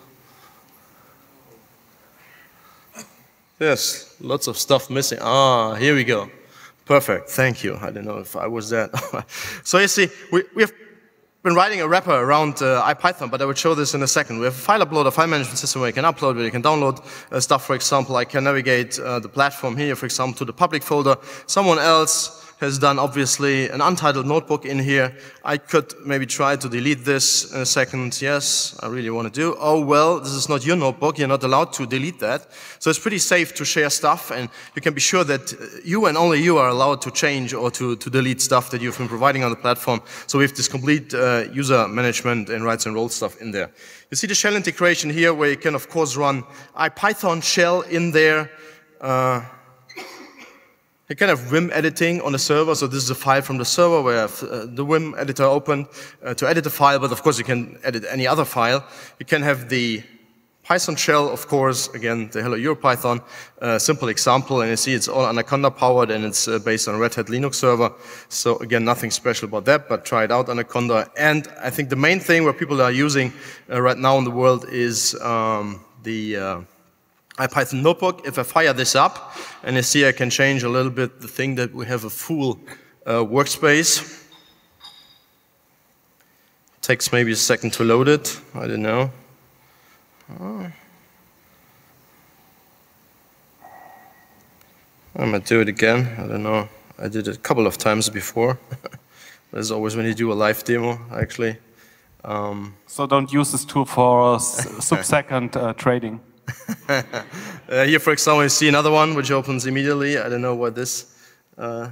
Yes, lots of stuff missing. Ah, here we go. Perfect, thank you. I don't know if I was that. so you see, we, we have been writing a wrapper around uh, IPython, but I will show this in a second. We have a file uploader, file management system where you can upload, where you can download uh, stuff. For example, I can navigate uh, the platform here, for example, to the public folder. Someone else has done obviously an untitled notebook in here. I could maybe try to delete this in a second. Yes, I really want to do. Oh, well, this is not your notebook. You're not allowed to delete that. So it's pretty safe to share stuff and you can be sure that you and only you are allowed to change or to, to delete stuff that you've been providing on the platform. So we have this complete uh, user management and rights and roles stuff in there. You see the shell integration here where you can of course run IPython shell in there. Uh, a kind of Vim editing on the server. So this is a file from the server where uh, the Vim editor open uh, to edit the file, but of course you can edit any other file. You can have the Python shell, of course, again, the Hello EuroPython, uh, simple example, and you see it's all Anaconda powered and it's uh, based on Red Hat Linux server. So again, nothing special about that, but try it out Anaconda. And I think the main thing where people are using uh, right now in the world is um, the uh, IPython notebook. If I fire this up, and you see I can change a little bit the thing that we have a full uh, workspace. Takes maybe a second to load it. I don't know. Oh. I might do it again. I don't know. I did it a couple of times before. There's always when you do a live demo, actually. Um, so don't use this tool for sub-second uh, trading. uh, here, for example, you see another one which opens immediately. I don't know why this uh,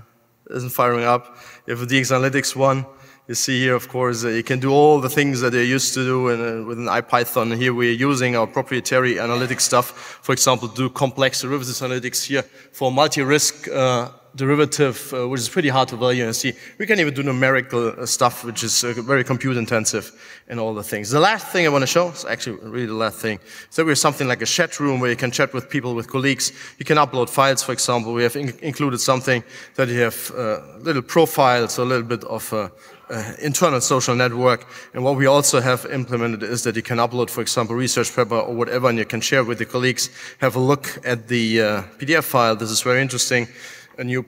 isn't firing up. Have the Analytics one. You see here, of course, uh, you can do all the things that you're used to do in, uh, within IPython. Here we're using our proprietary analytics stuff. For example, do complex derivatives analytics here for multi-risk uh, derivative, uh, which is pretty hard to value and see. We can even do numerical uh, stuff, which is uh, very compute intensive and all the things. The last thing I want to show, is actually really the last thing, is that we have something like a chat room where you can chat with people, with colleagues. You can upload files, for example. We have in included something that you have uh, little profiles, a little bit of uh, uh, internal social network. And what we also have implemented is that you can upload, for example, research paper or whatever, and you can share with your colleagues. Have a look at the PDF file. This is very interesting a new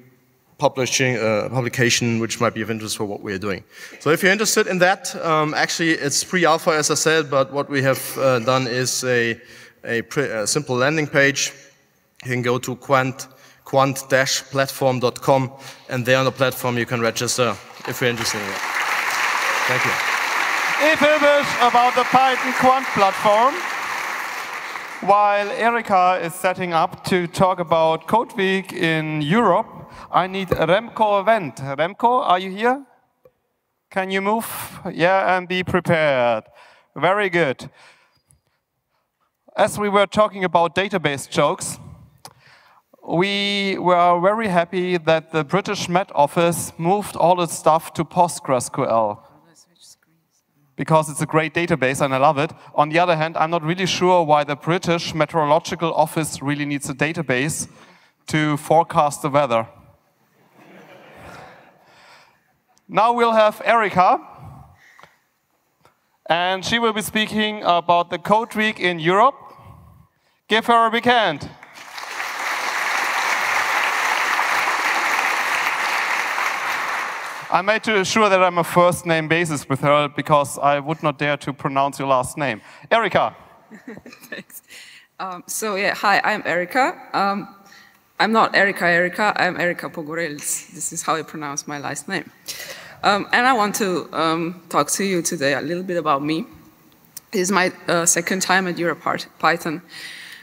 publishing uh, publication which might be of interest for what we are doing. So if you're interested in that, um, actually it's pre-alpha as I said, but what we have uh, done is a, a, a, simple landing page. You can go to quant, quant-platform.com and there on the platform you can register if you're interested in it. Thank you. If it is about the Python Quant platform, while Erika is setting up to talk about Code Week in Europe, I need Remco Wendt. Remco, are you here? Can you move? Yeah, and be prepared. Very good. As we were talking about database jokes, we were very happy that the British Met Office moved all its stuff to PostgreSQL because it's a great database and I love it. On the other hand, I'm not really sure why the British Meteorological Office really needs a database to forecast the weather. now we'll have Erika, and she will be speaking about the Code Week in Europe. Give her a big hand. I made sure that I'm a first name basis with her because I would not dare to pronounce your last name. Erika. Thanks. Um, so yeah, hi, I'm Erika. Um, I'm not Erika Erika, I'm Erika Pogorelc. This is how I pronounce my last name. Um, and I want to um, talk to you today a little bit about me. This is my uh, second time at EuroPython.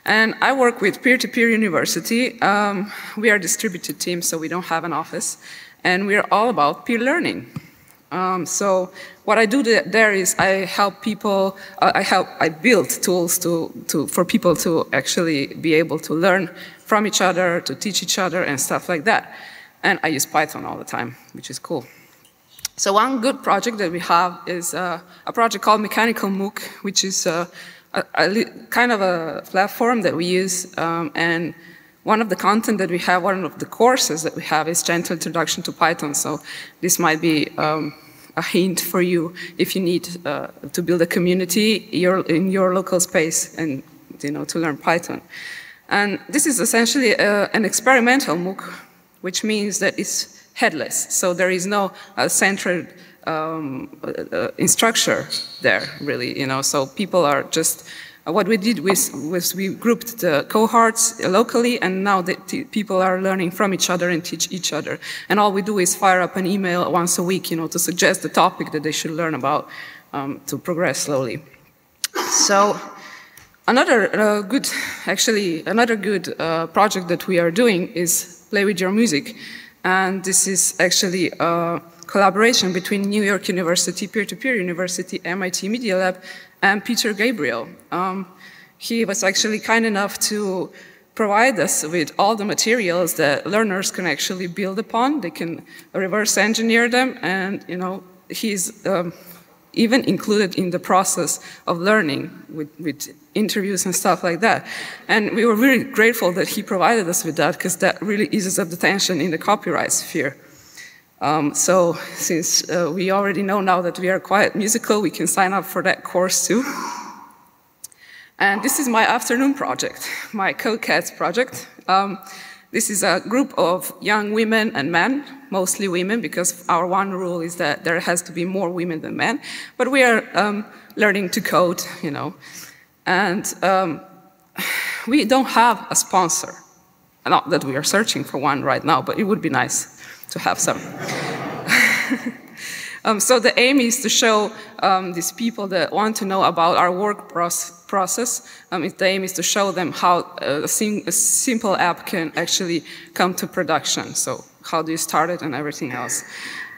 And I work with peer-to-peer -peer university. Um, we are a distributed team, so we don't have an office and we're all about peer learning. Um, so what I do there is I help people, uh, I help, I build tools to, to, for people to actually be able to learn from each other, to teach each other and stuff like that. And I use Python all the time, which is cool. So one good project that we have is uh, a project called Mechanical MOOC, which is uh, a, a, kind of a platform that we use um, and one of the content that we have, one of the courses that we have is Gentle Introduction to Python. So this might be um, a hint for you if you need uh, to build a community in your local space and you know to learn Python. And this is essentially uh, an experimental MOOC, which means that it's headless. So there is no uh, centered um, uh, uh, instructor there, really. You know, so people are just what we did was, was, we grouped the cohorts locally, and now the people are learning from each other and teach each other. And all we do is fire up an email once a week, you know, to suggest the topic that they should learn about um, to progress slowly. So another uh, good, actually, another good uh, project that we are doing is Play with Your Music. And this is actually a collaboration between New York University, peer-to-peer -peer university, MIT Media Lab, and Peter Gabriel. Um, he was actually kind enough to provide us with all the materials that learners can actually build upon. They can reverse engineer them, and you know he's um, even included in the process of learning with, with, interviews and stuff like that. And we were really grateful that he provided us with that because that really eases up the tension in the copyright sphere. Um, so since uh, we already know now that we are quite musical, we can sign up for that course too. And this is my afternoon project, my Code Cats project. Um, this is a group of young women and men, mostly women, because our one rule is that there has to be more women than men. But we are um, learning to code, you know. And um, we don't have a sponsor. Not that we are searching for one right now, but it would be nice to have some. Um, so the aim is to show um, these people that want to know about our work process. Um, the aim is to show them how a, sim a, simple app can actually come to production. So how do you start it and everything else.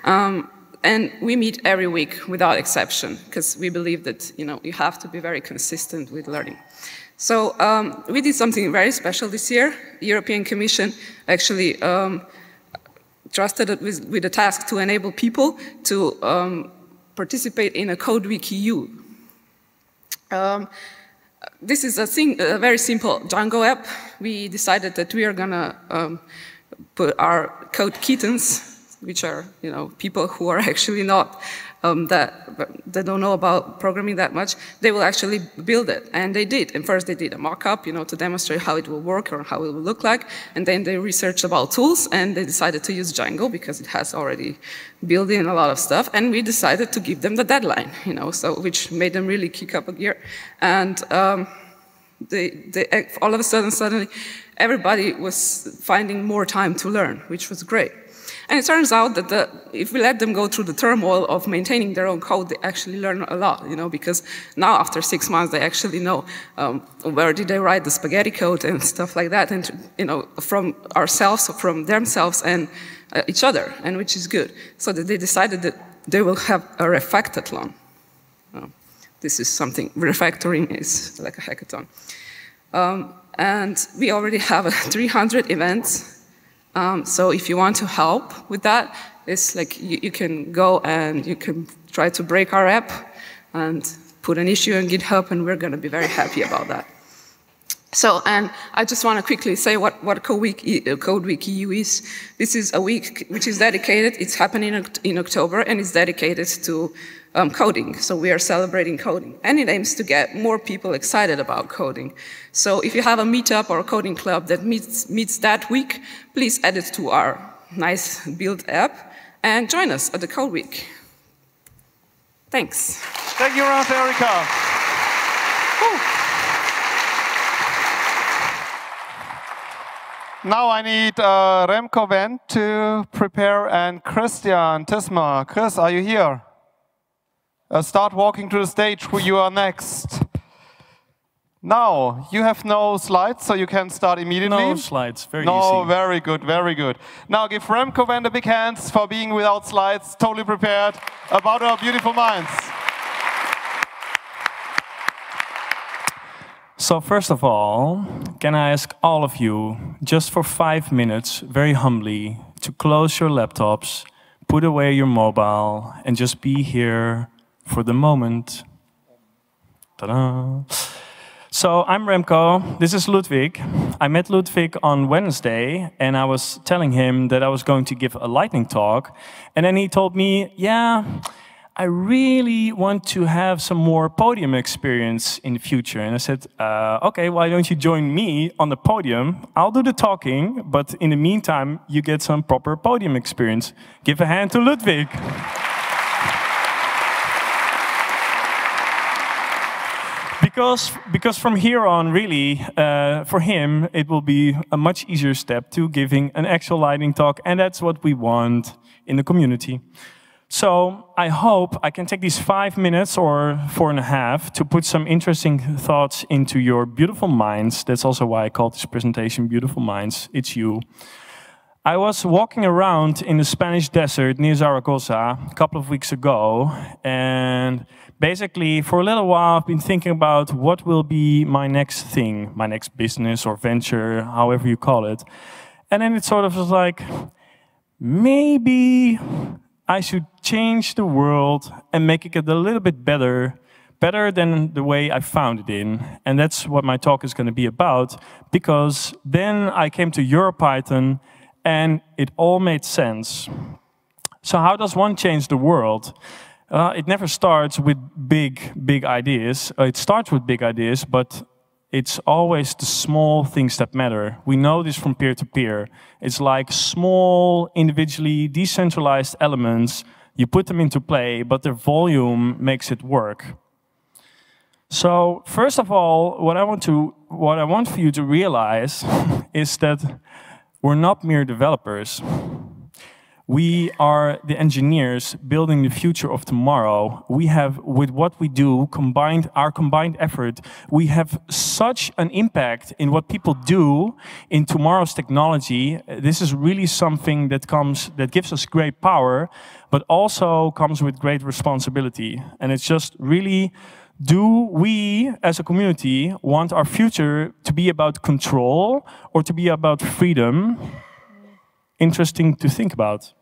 Um, and we meet every week without exception because we believe that you know you have to be very consistent with learning. So um, we did something very special this year. European Commission actually um, trusted with, with a task to enable people to um, participate in a Code Week Um, this is a, thing, a, very simple Django app. We decided that we are gonna um, put our code kittens, which are you know people who are actually not um, that they don't know about programming that much, they will actually build it. And they did. And first they did a mock-up, you know, to demonstrate how it will work or how it will look like. And then they researched about tools and they decided to use Django because it has already built in a lot of stuff. And we decided to give them the deadline, you know, so which made them really kick up a gear. And um, they, they, all of a sudden, suddenly, everybody was finding more time to learn, which was great. And it turns out that the, if we let them go through the turmoil of maintaining their own code, they actually learn a lot, you know, because now after six months, they actually know um, where did they write the spaghetti code and stuff like that, and, you know, from ourselves, from themselves and uh, each other, and which is good. So that they decided that they will have a refactathlon. Uh, this is something, refactoring is like a hackathon. Um, and we already have 300 events um, so if you want to help with that, it's like you, you, can go and you can try to break our app and put an issue on GitHub, and we're going to be very happy about that. So, and I just want to quickly say what, what Code Week, Code Week EU is. This is a week which is dedicated, it's happening in October, and it's dedicated to um, coding. So we are celebrating coding. And it aims to get more people excited about coding. So if you have a meetup or a coding club that meets, meets that week, please add it to our nice build app and join us at the Code Week. Thanks. Thank you, Ralph Erika. Now I need uh, Remco Wendt to prepare and Christian Tismer. Chris, are you here? Uh, start walking to the stage who you are next. Now, you have no slides, so you can start immediately. No slides, very no, easy. No, very good, very good. Now give Remco Wendt a big hands for being without slides, totally prepared about our beautiful minds. So first of all, can I ask all of you, just for five minutes, very humbly, to close your laptops, put away your mobile, and just be here for the moment. Ta-da! So I'm Remco, this is Ludwig. I met Ludwig on Wednesday and I was telling him that I was going to give a lightning talk. And then he told me, yeah, I really want to have some more podium experience in the future. And I said, uh, okay, why don't you join me on the podium? I'll do the talking, but in the meantime, you get some proper podium experience. Give a hand to Ludwig. because, because from here on, really, uh, for him, it will be a much easier step to giving an actual lightning talk, and that's what we want in the community. So I hope I can take these five minutes or four and a half to put some interesting thoughts into your beautiful minds. That's also why I called this presentation Beautiful Minds. It's you. I was walking around in the Spanish desert near Zaragoza a couple of weeks ago, and basically, for a little while, I've been thinking about what will be my next thing, my next business or venture, however you call it. And then it sort of was like, maybe I should change the world and make it a little bit better, better than the way I found it in. And that's what my talk is going to be about, because then I came to EuroPython and it all made sense. So how does one change the world? Uh, it never starts with big, big ideas. Uh, it starts with big ideas, but it's always the small things that matter. We know this from peer to peer. It's like small, individually decentralized elements. You put them into play, but their volume makes it work. So first of all, what I want to what I want for you to realize is that we're not mere developers. We are the engineers building the future of tomorrow. We have, with what we do, combined our combined effort, we have such an impact in what people do in tomorrow's technology. This is really something that comes, that gives us great power, but also comes with great responsibility. And it's just really, do we as a community want our future to be about control or to be about freedom? Interesting to think about.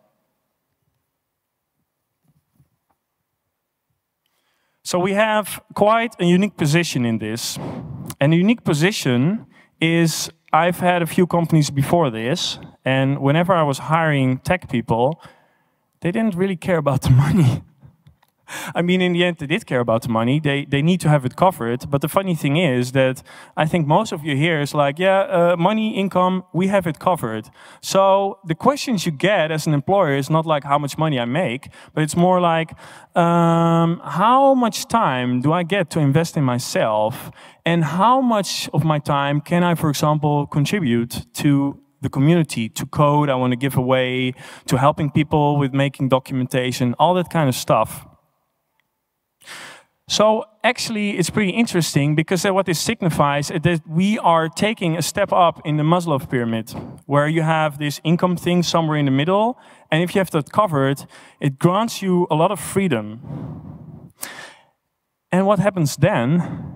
So we have quite a unique position in this. And the unique position is I've had a few companies before this, and whenever I was hiring tech people, they didn't really care about the money. I mean, in the end, they did care about the money. They, they need to have it covered. But the funny thing is that I think most of you here is like, yeah, uh, money, income, we have it covered. So the questions you get as an employer is not like how much money I make, but it's more like, um, how much time do I get to invest in myself? And how much of my time can I, for example, contribute to the community, to code I want to give away, to helping people with making documentation, all that kind of stuff. So actually, it's pretty interesting because what this signifies is that we are taking a step up in the Maslow pyramid, where you have this income thing somewhere in the middle, and if you have that covered, it grants you a lot of freedom. And what happens then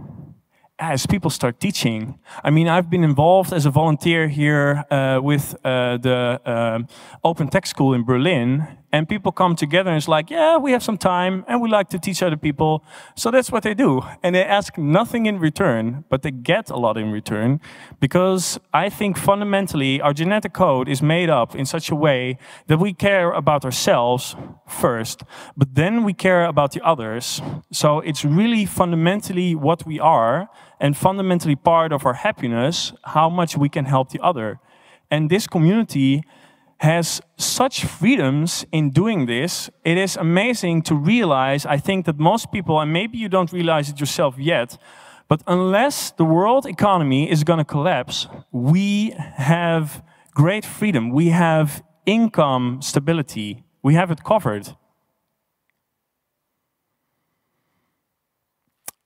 as people start teaching. I mean, I've been involved as a volunteer here uh, with uh, the uh, Open Tech School in Berlin, and people come together and it's like, yeah, we have some time and we like to teach other people. So that's what they do. And they ask nothing in return, but they get a lot in return because I think fundamentally our genetic code is made up in such a way that we care about ourselves first, but then we care about the others. So it's really fundamentally what we are and fundamentally part of our happiness, how much we can help the other. And this community has such freedoms in doing this. It is amazing to realize, I think that most people, and maybe you don't realize it yourself yet, but unless the world economy is going to collapse, we have great freedom. We have income stability. We have it covered.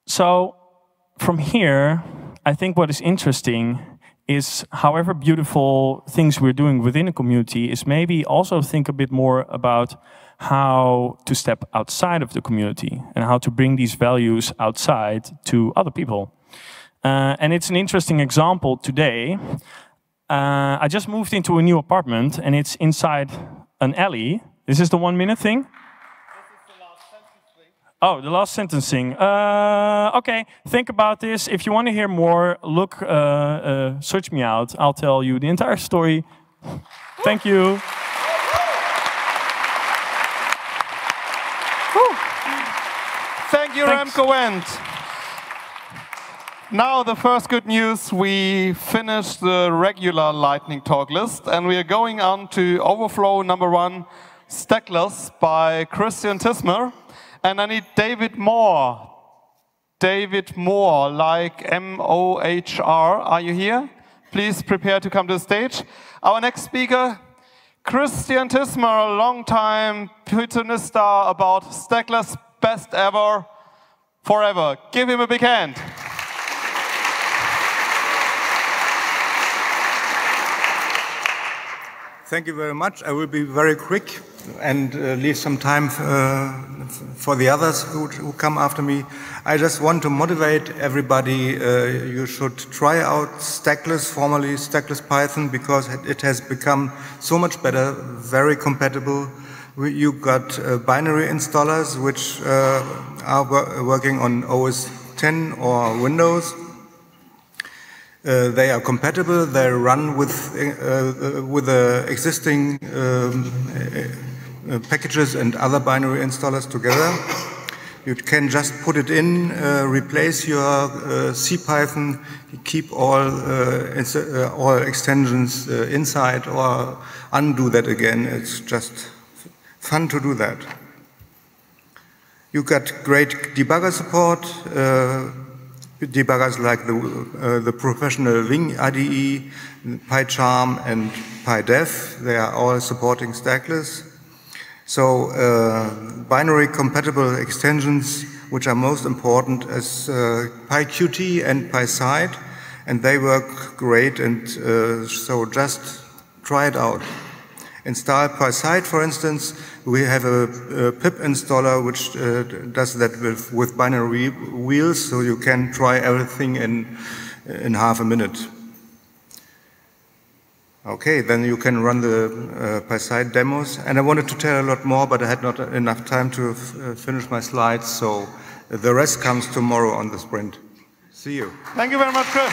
So from here, I think what is interesting is however beautiful things we're doing within a community is maybe also think a bit more about how to step outside of the community and how to bring these values outside to other people. Uh, and it's an interesting example today. Uh, I just moved into a new apartment and it's inside an alley. This is the one minute thing. Oh, the last sentencing. Uh, okay, think about this. If you want to hear more, look, uh, uh, search me out. I'll tell you the entire story. Thank you. Thank you, Thanks. Remco Wendt. Now, the first good news, we finished the regular lightning talk list, and we are going on to overflow number one, Stackless by Christian Tismer. And I need David Mohr. David Mohr, like M-O-H-R. Are you here? Please prepare to come to the stage. Our next speaker, Christian Tismer, a long-time Pythonista about Stackless best ever, forever. Give him a big hand. Thank you very much. I will be very quick and uh, leave some time uh, for the others who, who, come after me. I just want to motivate everybody. Uh, you should try out Stackless, formerly Stackless Python, because it has become so much better, very compatible. You got uh, binary installers which uh, are working on OS 10 or Windows. Uh, they are compatible. They run with uh, with the existing um, uh, packages and other binary installers together. You can just put it in, uh, replace your uh, CPython, keep all, uh, uh all extensions inside or undo that again. It's just fun to do that. You got great debugger support, debuggers like the, the professional Wing IDE, PyCharm and PyDev. They are all supporting stackless. So uh, binary compatible extensions, which are most important as uh, PyQt and PySide, and they work great. And uh, so just try it out. Install PySide, for instance. We have a, a pip installer which uh, does that with, with binary wheels, so you can try everything in, in half a minute. Okay, then you can run the uh, PySide demos. And I wanted to tell a lot more, but I had not enough time to uh, finish my slides, so the rest comes tomorrow on the sprint. See you. Thank you very much, Chris.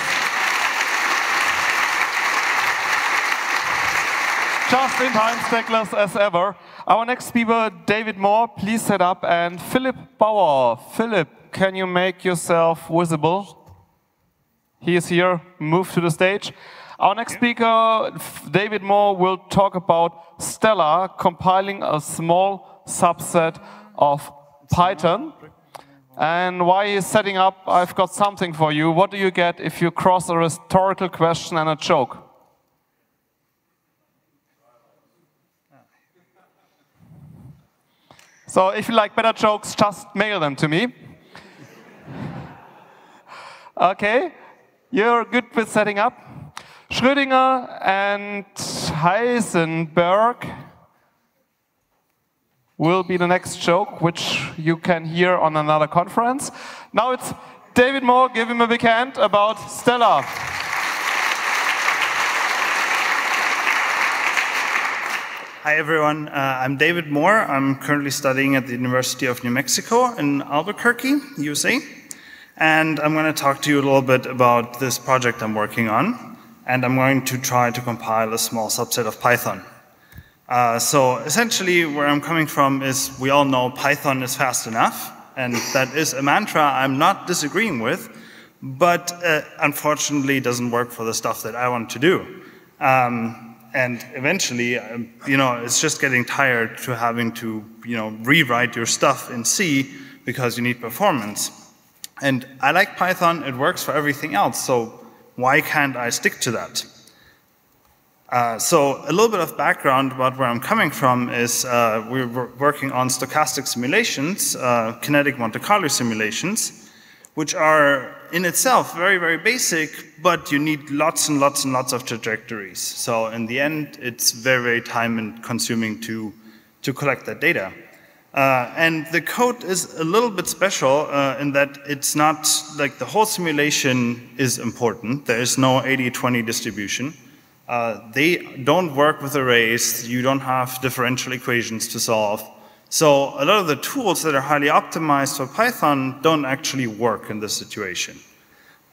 Just in time, stackless as ever. Our next speaker, David Mohr, please set up. And Philip Bauer. Philip, can you make yourself visible? He is here. Move to the stage. Our next speaker, David Mohr, will talk about Stella compiling a small subset of Python. And why he's setting up, I've got something for you. What do you get if you cross a rhetorical question and a joke? So if you like better jokes, just mail them to me. okay, you're good with setting up? Schrödinger and Heisenberg will be the next joke, which you can hear on another conference. Now it's David Mohr. Give him a big hand about Stella. Hi, everyone. Uh, I'm David Mohr. I'm currently studying at the University of New Mexico in Albuquerque, USA. And I'm going to talk to you a little bit about this project I'm working on and I'm going to try to compile a small subset of Python. Uh, so essentially where I'm coming from is we all know Python is fast enough, and that is a mantra I'm not disagreeing with, but uh, unfortunately doesn't work for the stuff that I want to do. Um, and eventually, um, you know, it's just getting tired to having to, you know, rewrite your stuff in C because you need performance. And I like Python, it works for everything else, so why can't I stick to that? Uh, so a little bit of background about where I'm coming from is uh, we're working on stochastic simulations, uh, kinetic Monte Carlo simulations, which are in itself very, very basic, but you need lots and lots and lots of trajectories. So in the end, it's very, very time consuming to, to collect that data. Uh, and the code is a little bit special uh, in that it's not like the whole simulation is important. There is no 80-20 distribution. Uh, they don't work with arrays. You don't have differential equations to solve. So a lot of the tools that are highly optimized for Python don't actually work in this situation.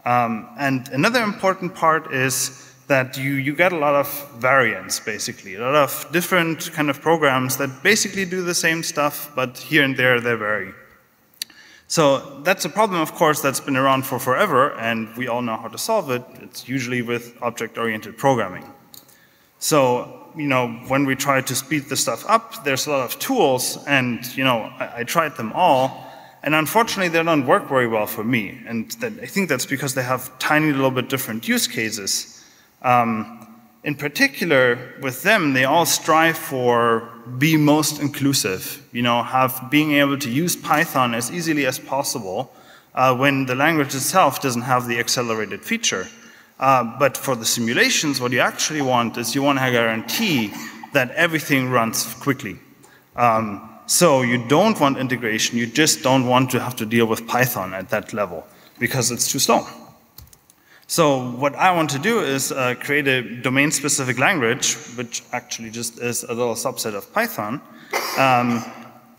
Um, and another important part is that you, you get a lot of variants, basically, a lot of different kind of programs that basically do the same stuff, but here and there they vary. So that's a problem, of course, that's been around for forever, and we all know how to solve it. It's usually with object-oriented programming. So, you know, when we try to speed the stuff up, there's a lot of tools, and, you know, I, I tried them all, and unfortunately, they don't work very well for me. And that, I think that's because they have tiny little bit different use cases. Um, in particular, with them, they all strive for be most inclusive, you know, have being able to use Python as easily as possible uh, when the language itself doesn't have the accelerated feature. Uh, but for the simulations, what you actually want is you want to guarantee that everything runs quickly. Um, so you don't want integration, you just don't want to have to deal with Python at that level because it's too slow. So what I want to do is uh, create a domain-specific language, which actually just is a little subset of Python. Um,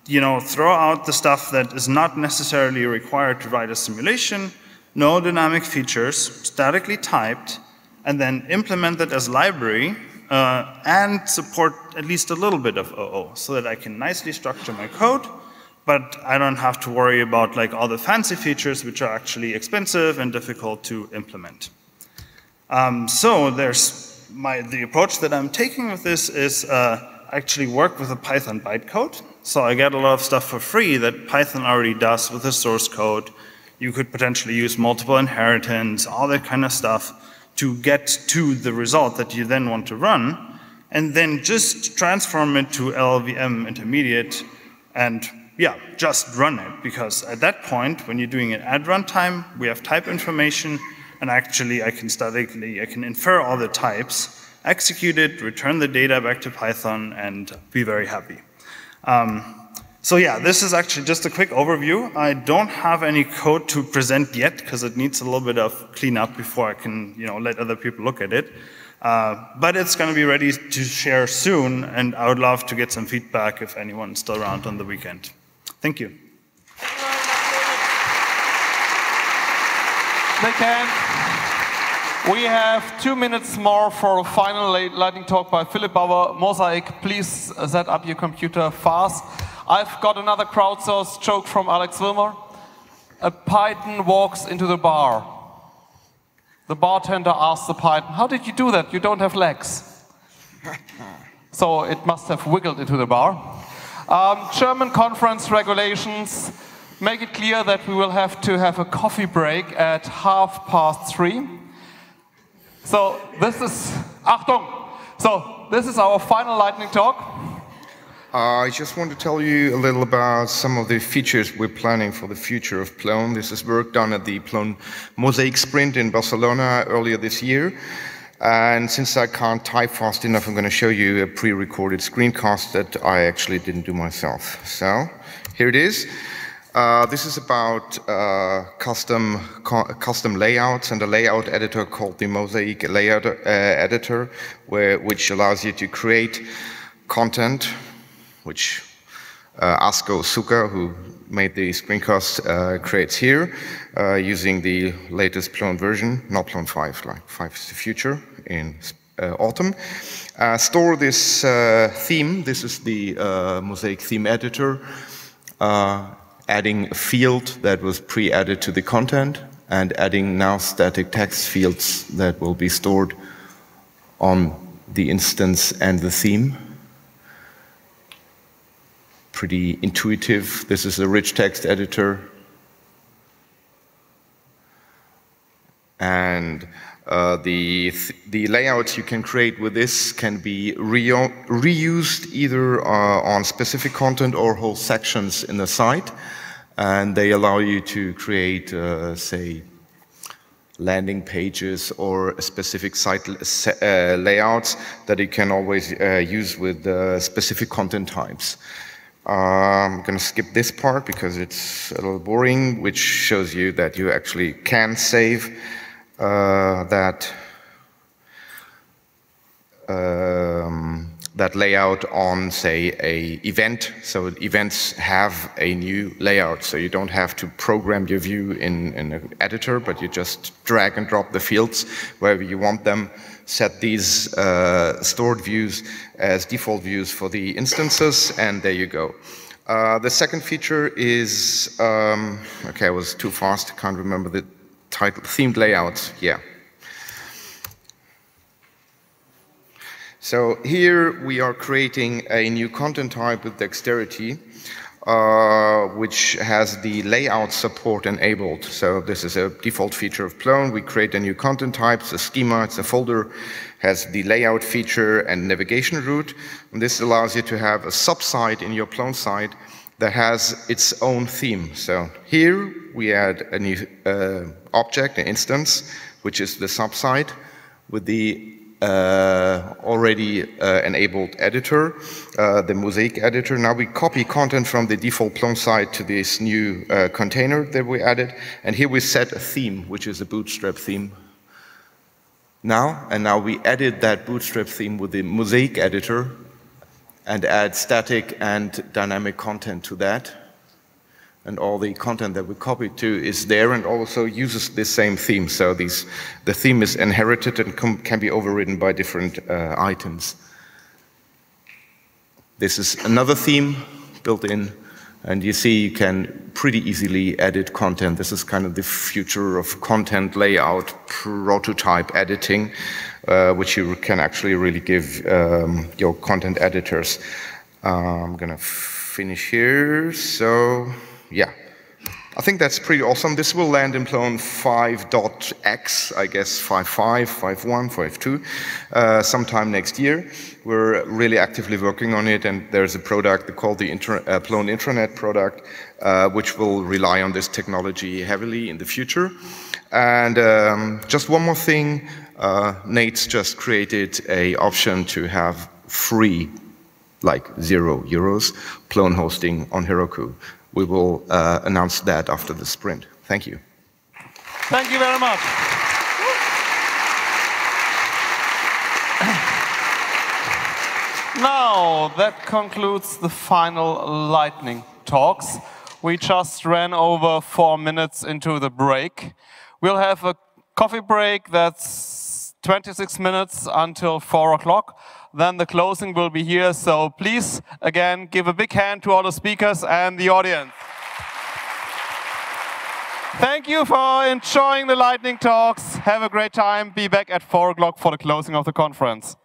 you know, throw out the stuff that is not necessarily required to write a simulation, no dynamic features, statically typed, and then implement it as library uh, and support at least a little bit of OO so that I can nicely structure my code but I don't have to worry about like all the fancy features which are actually expensive and difficult to implement. Um, so there's my, the approach that I'm taking with this is uh, actually work with a Python bytecode. So I get a lot of stuff for free that Python already does with the source code. You could potentially use multiple inheritance, all that kind of stuff to get to the result that you then want to run, and then just transform it to LLVM intermediate and yeah, just run it. Because at that point, when you're doing it at runtime, we have type information, and actually I can statically, I can infer all the types, execute it, return the data back to Python, and be very happy. Um, so yeah, this is actually just a quick overview. I don't have any code to present yet because it needs a little bit of cleanup before I can you know, let other people look at it. Uh, but it's going to be ready to share soon, and I would love to get some feedback if anyone's still around on the weekend. Thank you. They can. We have two minutes more for a final lightning talk by Philip Bauer. Mosaic, please set up your computer fast. I've got another crowdsourced joke from Alex Wilmer. A python walks into the bar. The bartender asks the python, how did you do that? You don't have legs. so it must have wiggled into the bar. Um, German conference regulations make it clear that we will have to have a coffee break at half past three. So this is, Achtung! So this is our final lightning talk. I just want to tell you a little about some of the features we're planning for the future of Plone. This is work done at the Plone Mosaic Sprint in Barcelona earlier this year. And since I can't type fast enough, I'm going to show you a pre-recorded screencast that I actually didn't do myself. So here it is. Uh, this is about uh, custom custom layouts and a layout editor called the Mosaic Layout uh, Editor, where, which allows you to create content, which uh, Asko Soukka, who made the screencast, uh, creates here, uh, using the latest Plone version, not Plone 5, like 5 is the future, in uh, autumn. Uh, store this uh, theme. This is the Mosaic theme editor, adding a field that was pre-added to the content and adding now static text fields that will be stored on the instance and the theme. Pretty intuitive. This is a rich text editor. And uh, the, th the layouts you can create with this can be re reused either uh, on specific content or whole sections in the site. And they allow you to create, uh, say, landing pages or specific site uh, layouts that you can always uh, use with specific content types. I'm going to skip this part because it's a little boring, which shows you that you actually can save uh, that um, that layout on, say, a event. So events have a new layout, so you don't have to program your view in, in an editor, but you just drag and drop the fields wherever you want them, set these uh, stored views as default views for the instances, and there you go. Uh, the second feature is, um, okay, I was too fast, can't remember the title, themed layouts, yeah. So here we are creating a new content type with Dexterity, uh, which has the layout support enabled. So this is a default feature of Plone. We create a new content type, it's a schema, it's a folder, has the layout feature and navigation root. And this allows you to have a subsite in your Plone site that has its own theme. So here we add a new uh, object, an instance, which is the subsite with the already uh, enabled editor, uh, the Mosaic editor. Now we copy content from the default Plone site to this new uh, container that we added. And here we set a theme, which is a bootstrap theme. Now, and now we edit that bootstrap theme with the Mosaic editor and add static and dynamic content to that. And all the content that we copied to is there and also uses the same theme. So these, the theme is inherited and can be overridden by different uh, items. This is another theme built in And you see you can pretty easily edit content. This is kind of the future of content layout, prototype editing, uh, which you can actually really give um, your content editors. Uh, I'm going to finish here. So, yeah. I think that's pretty awesome. This will land in Plone 5.x, I guess 5.5, 5.1, 5.2, uh, sometime next year. We're really actively working on it, and there's a product called the Inter uh, Plone Intranet product, uh, which will rely on this technology heavily in the future. And um, just one more thing, uh, Nate's just created a option to have free, like zero euros, Plone hosting on Heroku we will uh, announce that after the sprint. Thank you. Thank you very much. now, that concludes the final lightning talks. We just ran over four minutes into the break. We'll have a coffee break that's 26 minutes until 4 o'clock then the closing will be here. So please, again, give a big hand to all the speakers and the audience. Thank you for enjoying the lightning talks. Have a great time. Be back at 4 o'clock for the closing of the conference.